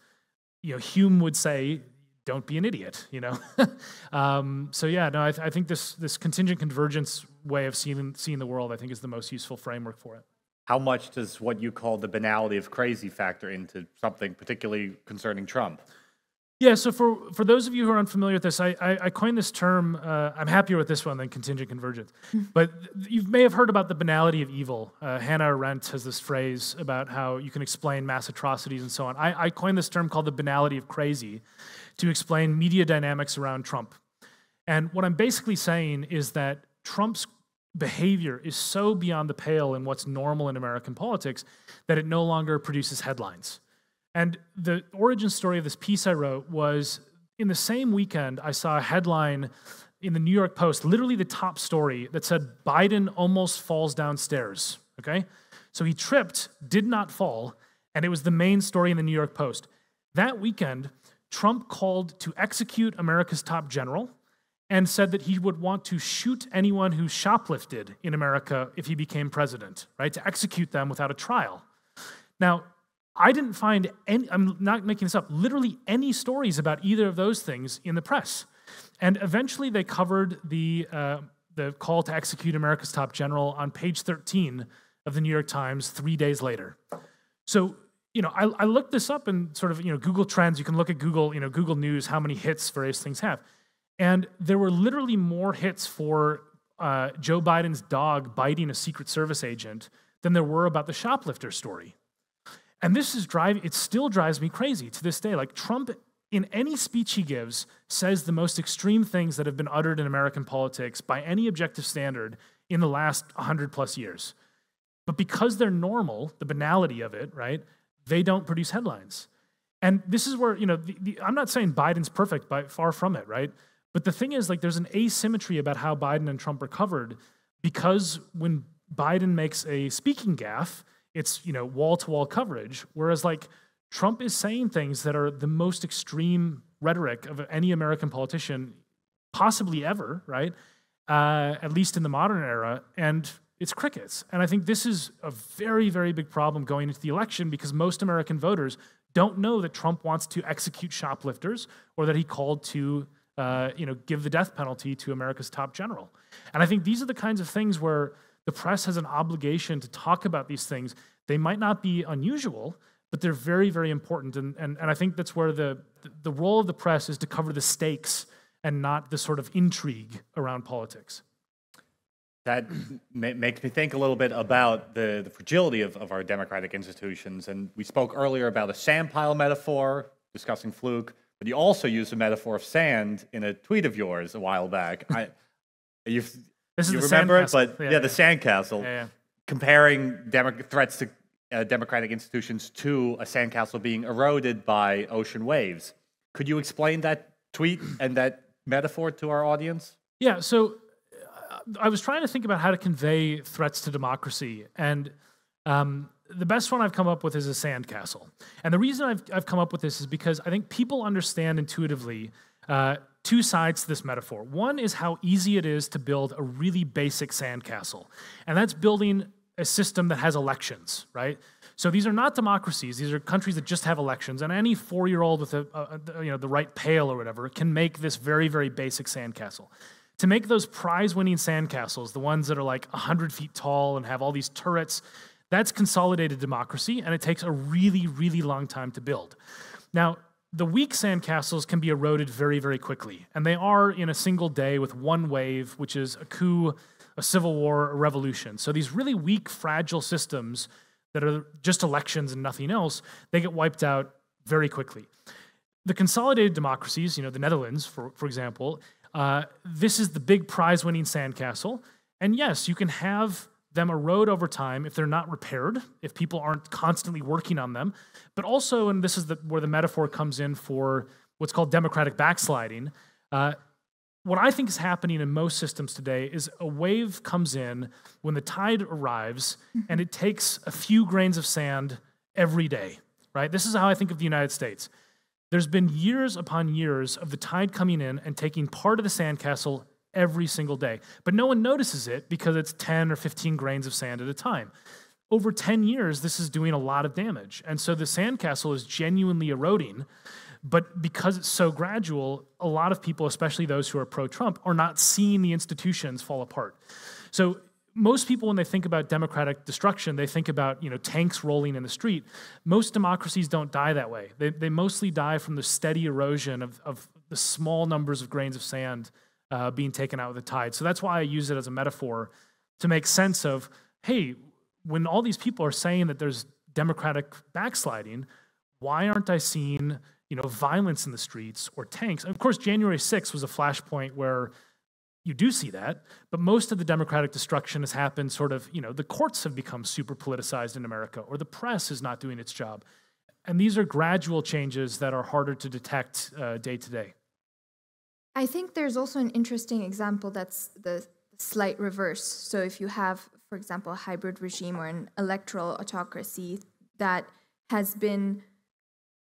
you know, Hume would say, "Don't be an idiot." You know, um, so yeah, no, I, th- I, think this this contingent convergence way of seeing seeing the world, I think, is the most useful framework for it. How much does what you call the banality of crazy factor into something, particularly concerning Trump? Yeah, so for, for those of you who are unfamiliar with this, I, I, I coined this term. Uh, I'm happier with this one than contingent convergence. but you may have heard about the banality of evil. Uh, Hannah Arendt has this phrase about how you can explain mass atrocities and so on. I, I coined this term called the banality of crazy to explain media dynamics around Trump. And what I'm basically saying is that Trump's behavior is so beyond the pale in what's normal in American politics that it no longer produces headlines. And the origin story of this piece I wrote was in the same weekend, I saw a headline in the New York Post, literally the top story, that said Biden almost falls downstairs. Okay? So he tripped, did not fall, and it was the main story in the New York Post. That weekend, Trump called to execute America's top general and said that he would want to shoot anyone who shoplifted in America if he became president, right? To execute them without a trial. Now, I didn't find any, I'm not making this up, literally any stories about either of those things in the press. And eventually they covered the, uh, the call to execute America's top general on page 13 of the New York Times three days later. So, you know, I, I looked this up and sort of, you know, Google Trends, you can look at Google, you know, Google News, how many hits various things have. And there were literally more hits for uh, Joe Biden's dog biting a Secret Service agent than there were about the shoplifter story. And this is driving, it still drives me crazy to this day. Like Trump, in any speech he gives, says the most extreme things that have been uttered in American politics by any objective standard in the last 100 plus years. But because they're normal, the banality of it, right, they don't produce headlines. And this is where, you know, the, the, I'm not saying Biden's perfect, by far from it, right? But the thing is, like, there's an asymmetry about how Biden and Trump are covered because when Biden makes a speaking gaffe, it's, you know, wall to wall coverage. Whereas, like, Trump is saying things that are the most extreme rhetoric of any American politician possibly ever, right? Uh, at least in the modern era. And it's crickets. And I think this is a very, very big problem going into the election because most American voters don't know that Trump wants to execute shoplifters or that he called to uh, you know, give the death penalty to America's top general. And I think these are the kinds of things where the press has an obligation to talk about these things. They might not be unusual, but they're very, very important. And, and, and I think that's where the, the role of the press is to cover the stakes and not the sort of intrigue around politics. That makes me think a little bit about the, the fragility of, of our democratic institutions. And we spoke earlier about a sandpile metaphor, discussing Fluke. But you also used the metaphor of sand in a tweet of yours a while back. I, you this you is remember it, but yeah, yeah, the sandcastle, yeah, yeah. comparing demo- threats to uh, democratic institutions to a sandcastle being eroded by ocean waves. Could you explain that tweet and that metaphor to our audience? Yeah. So uh, I was trying to think about how to convey threats to democracy, and um, the best one I've come up with is a sandcastle. And the reason I've, I've come up with this is because I think people understand intuitively uh, two sides to this metaphor. One is how easy it is to build a really basic sandcastle, and that's building a system that has elections, right? So these are not democracies; these are countries that just have elections, and any four-year-old with a, a, you know the right pail or whatever can make this very very basic sandcastle. To make those prize-winning sandcastles, the ones that are like 100 feet tall and have all these turrets that's consolidated democracy, and it takes a really, really long time to build. Now, the weak sandcastles can be eroded very, very quickly, and they are in a single day with one wave, which is a coup, a civil war, a revolution. So these really weak, fragile systems that are just elections and nothing else, they get wiped out very quickly. The consolidated democracies, you know, the Netherlands, for, for example, uh, this is the big prize winning sandcastle. And yes, you can have them erode over time if they're not repaired, if people aren't constantly working on them. But also, and this is the, where the metaphor comes in for what's called democratic backsliding. Uh, what I think is happening in most systems today is a wave comes in when the tide arrives and it takes a few grains of sand every day, right? This is how I think of the United States. There's been years upon years of the tide coming in and taking part of the sandcastle every single day. But no one notices it because it's 10 or 15 grains of sand at a time. Over 10 years, this is doing a lot of damage. And so the sandcastle is genuinely eroding. But because it's so gradual, a lot of people, especially those who are pro Trump, are not seeing the institutions fall apart. So most people when they think about democratic destruction they think about you know tanks rolling in the street most democracies don't die that way they, they mostly die from the steady erosion of, of the small numbers of grains of sand uh, being taken out with the tide. So that's why I use it as a metaphor to make sense of hey, when all these people are saying that there's democratic backsliding, why aren't I seeing you know, violence in the streets or tanks. of course, January 6th was a flashpoint where you do see that, but most of the democratic destruction has happened sort of, you know, the courts have become super politicized in America, or the press is not doing its job. And these are gradual changes that are harder to detect uh, day to day. I think there's also an interesting example that's the slight reverse. So if you have, for example, a hybrid regime or an electoral autocracy that has been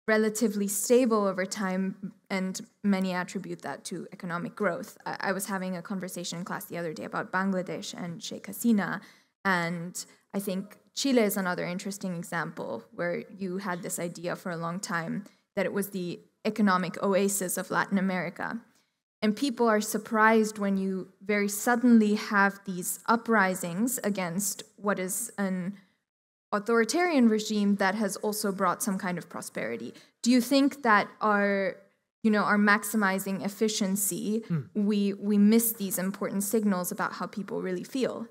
relatively stable over time, and many attribute that to economic growth. I, I, was having a conversation in class the other day about Bangladesh and Sheikh Hasina, and I think Chile is another interesting example where you had this idea for a long time that it was the economic oasis of Latin America. And people are surprised when you very suddenly have these uprisings against what is an authoritarian regime that has also brought some kind of prosperity. Do you think that our you know our maximizing efficiency mm. we we miss these important signals about how people really feel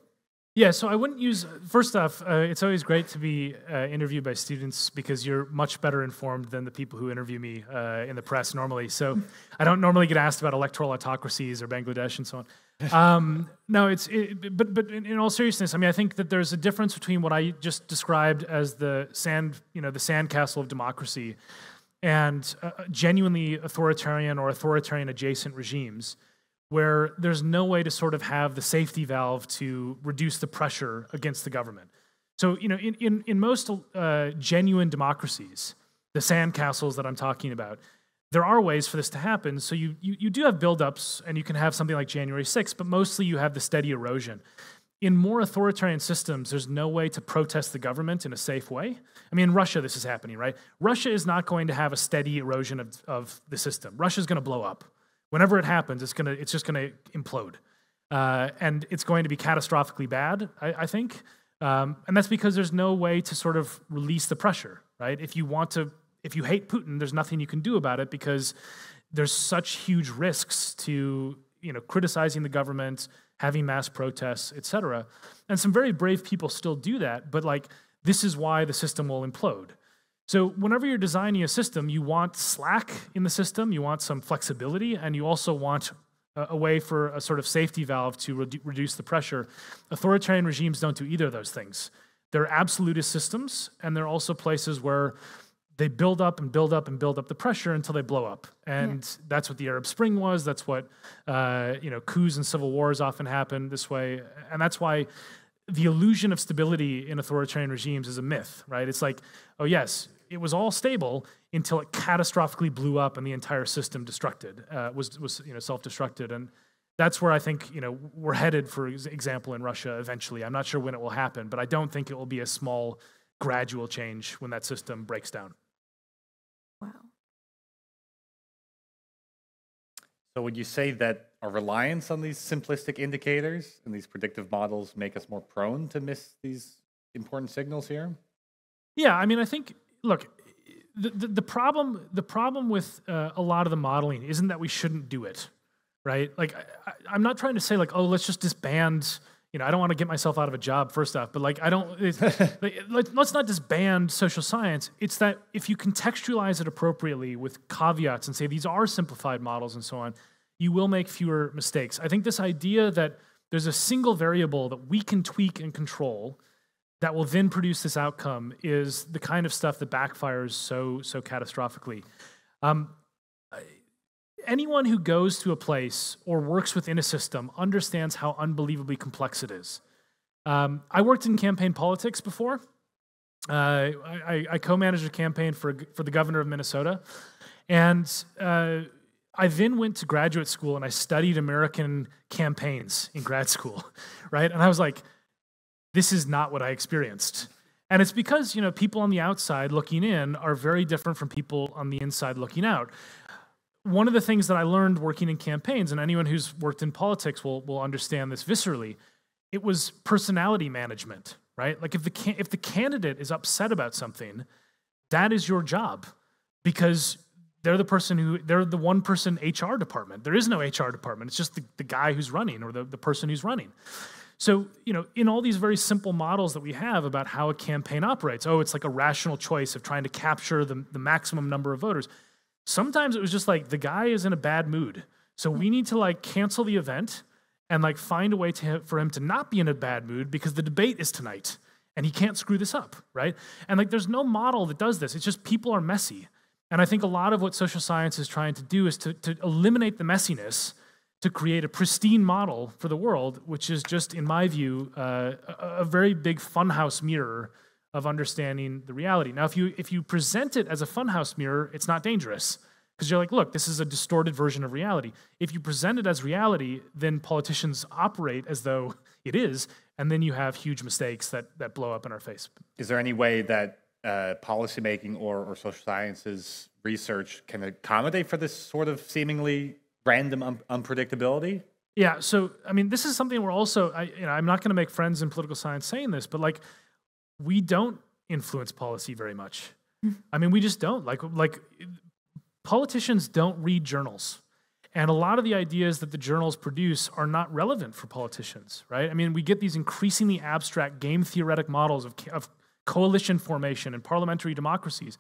yeah, so I wouldn't use, first off, uh, it's always great to be uh, interviewed by students because you're much better informed than the people who interview me uh, in the press normally. So I don't normally get asked about electoral autocracies or Bangladesh and so on. Um, no, it's, it, but, but in, in, all seriousness, I mean, I think that there's a difference between what I just described as the sand, you know, the sandcastle of democracy and uh, genuinely authoritarian or authoritarian adjacent regimes where there's no way to sort of have the safety valve to reduce the pressure against the government. So, you know, in, in, in most uh, genuine democracies, the sandcastles that I'm talking about, there are ways for this to happen. So you, you, you do have buildups and you can have something like January 6th, but mostly you have the steady erosion. In more authoritarian systems, there's no way to protest the government in a safe way. I mean, in Russia, this is happening, right? Russia is not going to have a steady erosion of, of the system. Russia's going to blow up. Whenever it happens, it's gonna it's just gonna implode, uh, and it's going to be catastrophically bad. I, I think, um, and that's because there's no way to sort of release the pressure. Right? If you want to, if you hate Putin, there's nothing you can do about it because there's such huge risks to you know criticizing the government, having mass protests, etc. And some very brave people still do that, but like this is why the system will implode. So, whenever you're designing a system, you want slack in the system, you want some flexibility, and you also want a, a way for a sort of safety valve to redu- reduce the pressure. Authoritarian regimes don't do either of those things. They're absolutist systems, and they're also places where they build up and build up and build up the pressure until they blow up. And yeah. that's what the Arab Spring was. That's what uh, you know coups and civil wars often happen this way, and that's why the illusion of stability in authoritarian regimes is a myth, right? It's like, oh yes, it was all stable until it catastrophically blew up and the entire system destructed uh, was was you know self-destructed. And that's where I think you know we're headed for example in Russia eventually. I'm not sure when it will happen but I don't think it will be a small gradual change when that system breaks down. Wow. So would you say that our reliance on these simplistic indicators and these predictive models make us more prone to miss these important signals here yeah I mean I think look, the, the, the problem the problem with uh, a lot of the modeling isn't that we shouldn't do it, right? Like I, am not trying to say like oh let's just disband. You know, I don't want to get myself out of a job first off, but like I don't. like, let's not disband social science. It's that if you contextualize it appropriately with caveats and say these are simplified models and so on, you will make fewer mistakes. I think this idea that there's a single variable that we can tweak and control that will then produce this outcome is the kind of stuff that backfires so so catastrophically. Um, anyone who goes to a place or works within a system understands how unbelievably complex it is. Um, I worked in campaign politics before. Uh, I, I, co-managed a campaign for for the governor of Minnesota, and uh, I then went to graduate school and I studied American campaigns in grad school, right? And I was like, this is not what I experienced. And it's because, you know, people on the outside looking in are very different from people on the inside looking out. One of the things that I learned working in campaigns, and anyone who's worked in politics will, will understand this viscerally, it was personality management, right? Like if the, if the candidate is upset about something, that is your job because they're the person who they're the one person hr department there is no hr department it's just the, the guy who's running or the, the person who's running so, you know, in all these very simple models that we have about how a campaign operates, oh, it's like a rational choice of trying to capture the, the maximum number of voters. Sometimes it was just like the guy is in a bad mood. So we need to like cancel the event and like find a way to, for him to not be in a bad mood because the debate is tonight and he can't screw this up, right? And like there's no model that does this. It's just people are messy. And I think a lot of what social science is trying to do is to, to eliminate the messiness to create a pristine model for the world, which is just, in my view, uh, a, a very big funhouse mirror of understanding the reality. Now, if you if you present it as a funhouse mirror, it's not dangerous because you're like, look, this is a distorted version of reality. If you present it as reality, then politicians operate as though it is, and then you have huge mistakes that that blow up in our face. Is there any way that uh, policymaking or, or social sciences research can accommodate for this sort of seemingly random un- unpredictability? Yeah. So, I mean, this is something we're also, I, you know, I'm not going to make friends in political science saying this, but like, we don't influence policy very much. I mean, we just don't. Like, like politicians don't read journals. And a lot of the ideas that the journals produce are not relevant for politicians, right? I mean, we get these increasingly abstract game theoretic models of, of coalition formation and parliamentary democracies.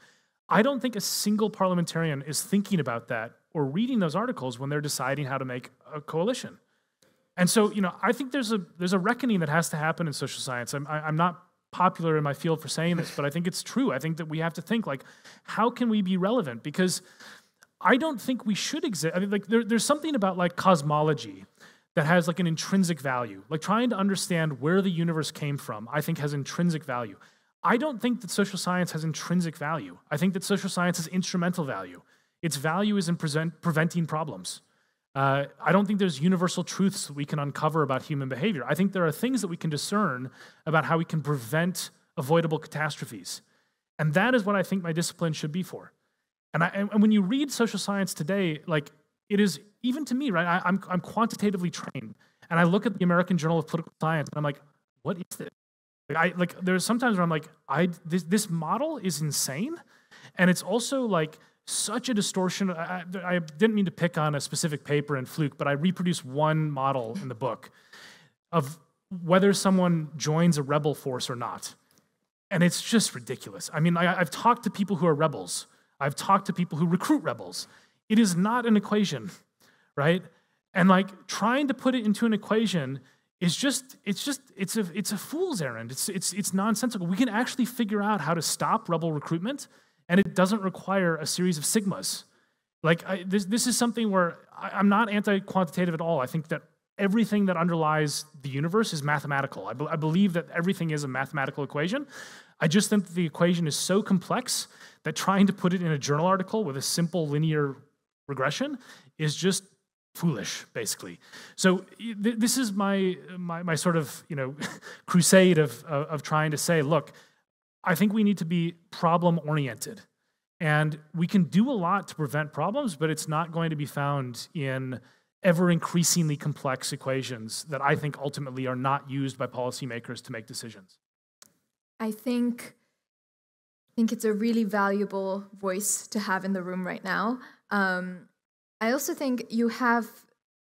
I don't think a single parliamentarian is thinking about that or reading those articles when they're deciding how to make a coalition. And so, you know, I think there's a there's a reckoning that has to happen in social science. I'm I, am i am not popular in my field for saying this, but I think it's true. I think that we have to think like, how can we be relevant? Because I don't think we should exist. I mean, like there, there's something about like cosmology that has like an intrinsic value. Like trying to understand where the universe came from, I think has intrinsic value. I don't think that social science has intrinsic value. I think that social science has instrumental value. Its value is in present, preventing problems. Uh, I don't think there's universal truths we can uncover about human behavior. I think there are things that we can discern about how we can prevent avoidable catastrophes. And that is what I think my discipline should be for. And, I, and when you read social science today, like it is, even to me, right, I, I'm, I'm quantitatively trained. And I look at the American Journal of Political Science and I'm like, what is this? Like, I, like there's sometimes where I'm like, I, this, this model is insane. And it's also like, such a distortion. I, I, didn't mean to pick on a specific paper in Fluke, but I reproduce one model in the book of whether someone joins a rebel force or not. And it's just ridiculous. I mean, I, I've talked to people who are rebels, I've talked to people who recruit rebels. It is not an equation, right? And like trying to put it into an equation is just it's just it's a it's a fool's errand. It's it's it's nonsensical. We can actually figure out how to stop rebel recruitment and it doesn't require a series of sigmas. Like I, this, this is something where I, am not anti-quantitative at all. I think that everything that underlies the universe is mathematical. I, be, I believe that everything is a mathematical equation. I just think that the equation is so complex that trying to put it in a journal article with a simple linear regression is just foolish basically so th- this is my, my my sort of you know crusade of, of of trying to say look I think we need to be problem oriented. And we can do a lot to prevent problems, but it's not going to be found in ever increasingly complex equations that I think ultimately are not used by policymakers to make decisions. I think I think it's a really valuable voice to have in the room right now. Um, I also think you have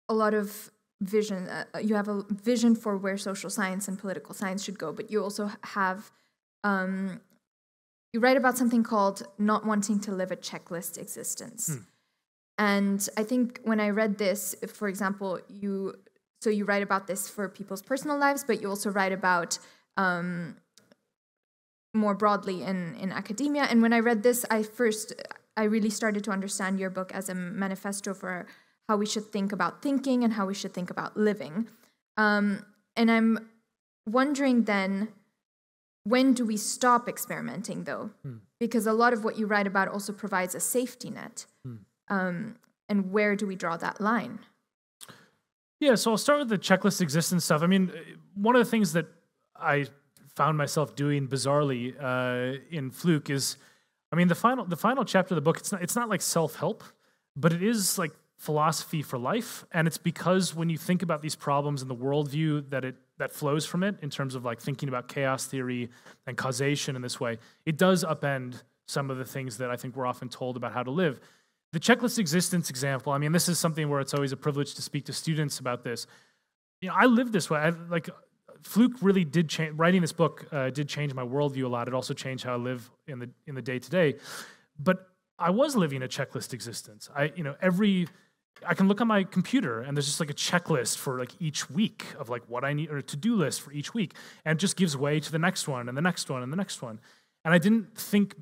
a lot of vision. Uh, you have a vision for where social science and political science should go, but you also have um, you write about something called not wanting to live a checklist existence. Hmm. And I think when I read this, for example, you so you write about this for people's personal lives, but you also write about um, more broadly in in academia. And when I read this, I first I really started to understand your book as a manifesto for how we should think about thinking and how we should think about living. Um, and I'm wondering then when do we stop experimenting, though? Hmm. Because a lot of what you write about also provides a safety net. Hmm. Um, and where do we draw that line? Yeah, so I'll start with the checklist existence stuff. I mean, one of the things that I found myself doing bizarrely uh, in Fluke is, I mean, the final the final chapter of the book. It's not it's not like self help, but it is like philosophy for life, and it's because when you think about these problems and the worldview that it that flows from it in terms of like thinking about chaos theory and causation in this way, it does upend some of the things that I think we're often told about how to live. The checklist existence example, I mean, this is something where it's always a privilege to speak to students about this. You know, I live this way. I, like, Fluke really did change. Writing this book uh, did change my worldview a lot. It also changed how I live in the in the day to day. But I was living a checklist existence. I, you know, every I can look on my computer and there's just like a checklist for like each week of like what I need or a to-do list for each week. And just gives way to the next one and the next one and the next one. And I didn't think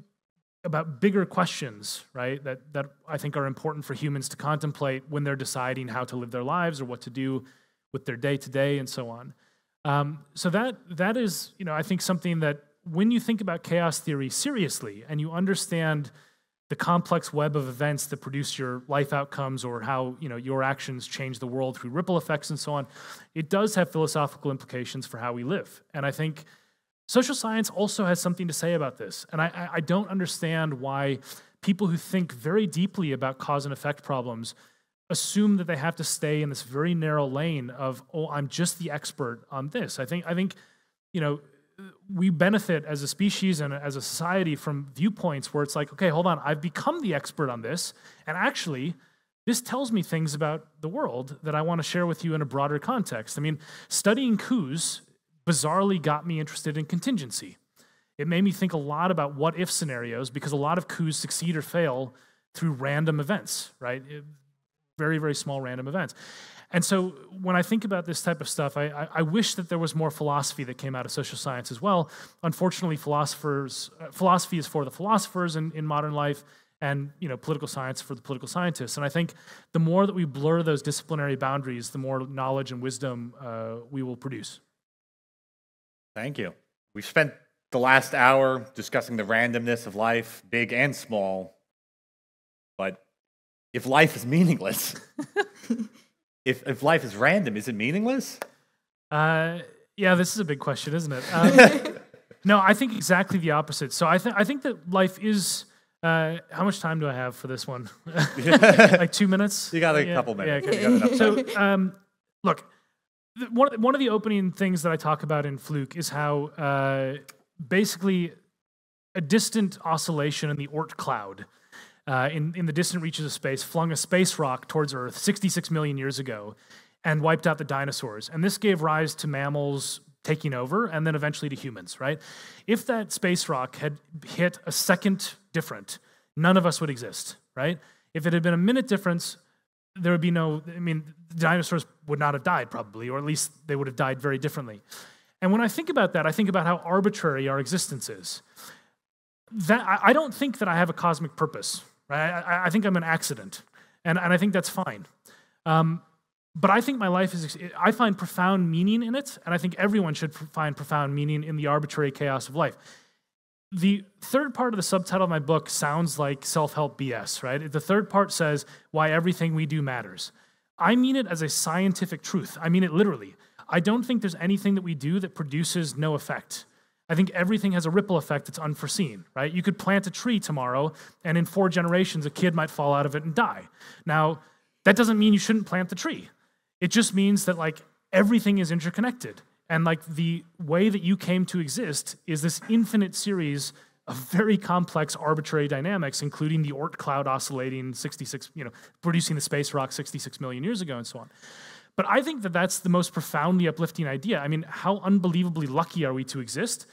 about bigger questions, right? That that I think are important for humans to contemplate when they're deciding how to live their lives or what to do with their day to day and so on. Um, so that that is, you know, I think something that when you think about chaos theory seriously and you understand the complex web of events that produce your life outcomes or how you know your actions change the world through ripple effects and so on, it does have philosophical implications for how we live. And I think social science also has something to say about this. And I, I don't understand why people who think very deeply about cause and effect problems assume that they have to stay in this very narrow lane of oh i'm just the expert on this. I think i think you know we benefit as a species and as a society from viewpoints where it's like okay hold on i've become the expert on this and actually this tells me things about the world that i want to share with you in a broader context. I mean studying coups bizarrely got me interested in contingency. It made me think a lot about what if scenarios because a lot of coups succeed or fail through random events right very, very small random events. And so when I think about this type of stuff, I, I, I, wish that there was more philosophy that came out of social science as well. Unfortunately, philosophers, uh, philosophy is for the philosophers in, in modern life, and you know, political science for the political scientists. And I think the more that we blur those disciplinary boundaries, the more knowledge and wisdom uh, we will produce. Thank you. We've spent the last hour discussing the randomness of life, big and small. If life is meaningless, if, if life is random, is it meaningless? Uh, yeah, this is a big question, isn't it? Um, no, I think exactly the opposite. So I think I think that life is. Uh, how much time do I have for this one? like two minutes. You got a yeah, couple minutes. Yeah, so um, look, one one of the opening things that I talk about in Fluke is how uh, basically a distant oscillation in the Oort cloud uh, in, in the distant reaches of space flung a space rock towards Earth 66 million years ago and wiped out the dinosaurs. And this gave rise to mammals taking over and then eventually to humans, right? If that space rock had hit a second different, none of us would exist, right? If it had been a minute difference, there would be no, I mean, dinosaurs would not have died probably, or at least they would have died very differently. And when I think about that, I think about how arbitrary our existence is. That I don't think that I have a cosmic purpose, Right? I, I think I'm an accident, and, and I think that's fine. Um, but I think my life is, I find profound meaning in it, and I think everyone should find profound meaning in the arbitrary chaos of life. The third part of the subtitle of my book sounds like self help BS, right? The third part says why everything we do matters. I mean it as a scientific truth. I mean it literally. I don't think there's anything that we do that produces no effect. I think everything has a ripple effect that's unforeseen, right? You could plant a tree tomorrow, and in four generations, a kid might fall out of it and die. Now, that doesn't mean you shouldn't plant the tree. It just means that, like, everything is interconnected. And, like, the way that you came to exist is this infinite series of very complex arbitrary dynamics, including the Oort cloud oscillating 66, you know, producing the space rock 66 million years ago and so on. But I think that that's the most profoundly uplifting idea. I mean, how unbelievably lucky are we to exist?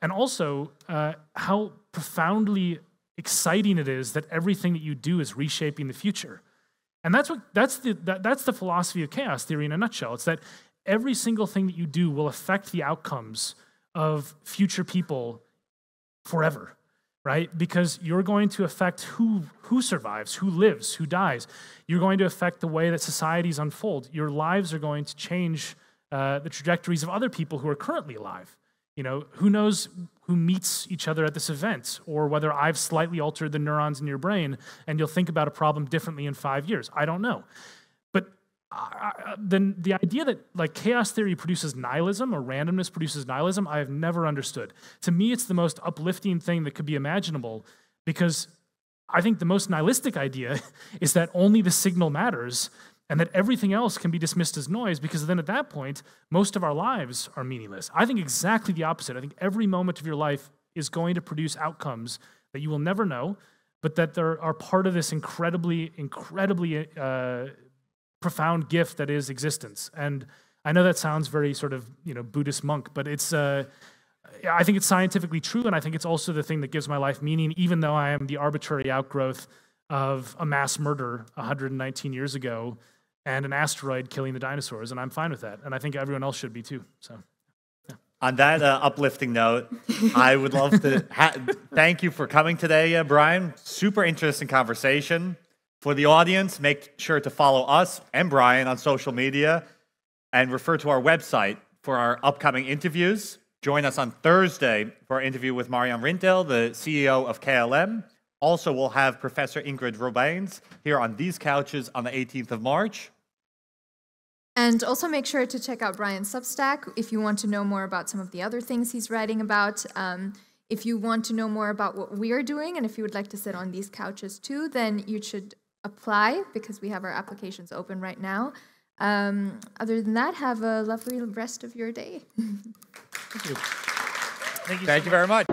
And also, uh, how profoundly exciting it is that everything that you do is reshaping the future. And that's what that's the that, that's the philosophy of chaos theory in a nutshell. It's that every single thing that you do will affect the outcomes of future people forever right? Because you're going to affect who, who survives, who lives, who dies. You're going to affect the way that societies unfold. Your lives are going to change uh, the trajectories of other people who are currently alive. You know, who knows who meets each other at this event, or whether I've slightly altered the neurons in your brain and you'll think about a problem differently in five years. I don't know. Then the idea that like chaos theory produces nihilism or randomness produces nihilism, I have never understood. To me, it's the most uplifting thing that could be imaginable because I think the most nihilistic idea is that only the signal matters and that everything else can be dismissed as noise because then at that point, most of our lives are meaningless. I think exactly the opposite. I think every moment of your life is going to produce outcomes that you will never know, but that there are part of this incredibly, incredibly uh, profound gift that is existence. And I know that sounds very sort of you know Buddhist monk, but it's uh, I think it's scientifically true, and I think it's also the thing that gives my life meaning, even though I am the arbitrary outgrowth of a mass murder 119 years ago and an asteroid killing the dinosaurs, and I'm fine with that. And I think everyone else should be too. So. On that uh, uplifting note, I would love to ha- thank you for coming today, uh, Brian. Super interesting conversation. For the audience, make sure to follow us and Brian on social media and refer to our website for our upcoming interviews. Join us on Thursday for our interview with Marjan Rintel, the CEO of KLM. Also, we'll have Professor Ingrid Robeyns here on these couches on the 18th of March. And also make sure to check out Brian's Substack if you want to know more about some of the other things he's writing about. Um, if you want to know more about what we're doing and if you would like to sit on these couches too, then you should apply because we have our applications open right now. Um, other than that, have a lovely rest of your day. Thank you. Thank you. Thank you very much.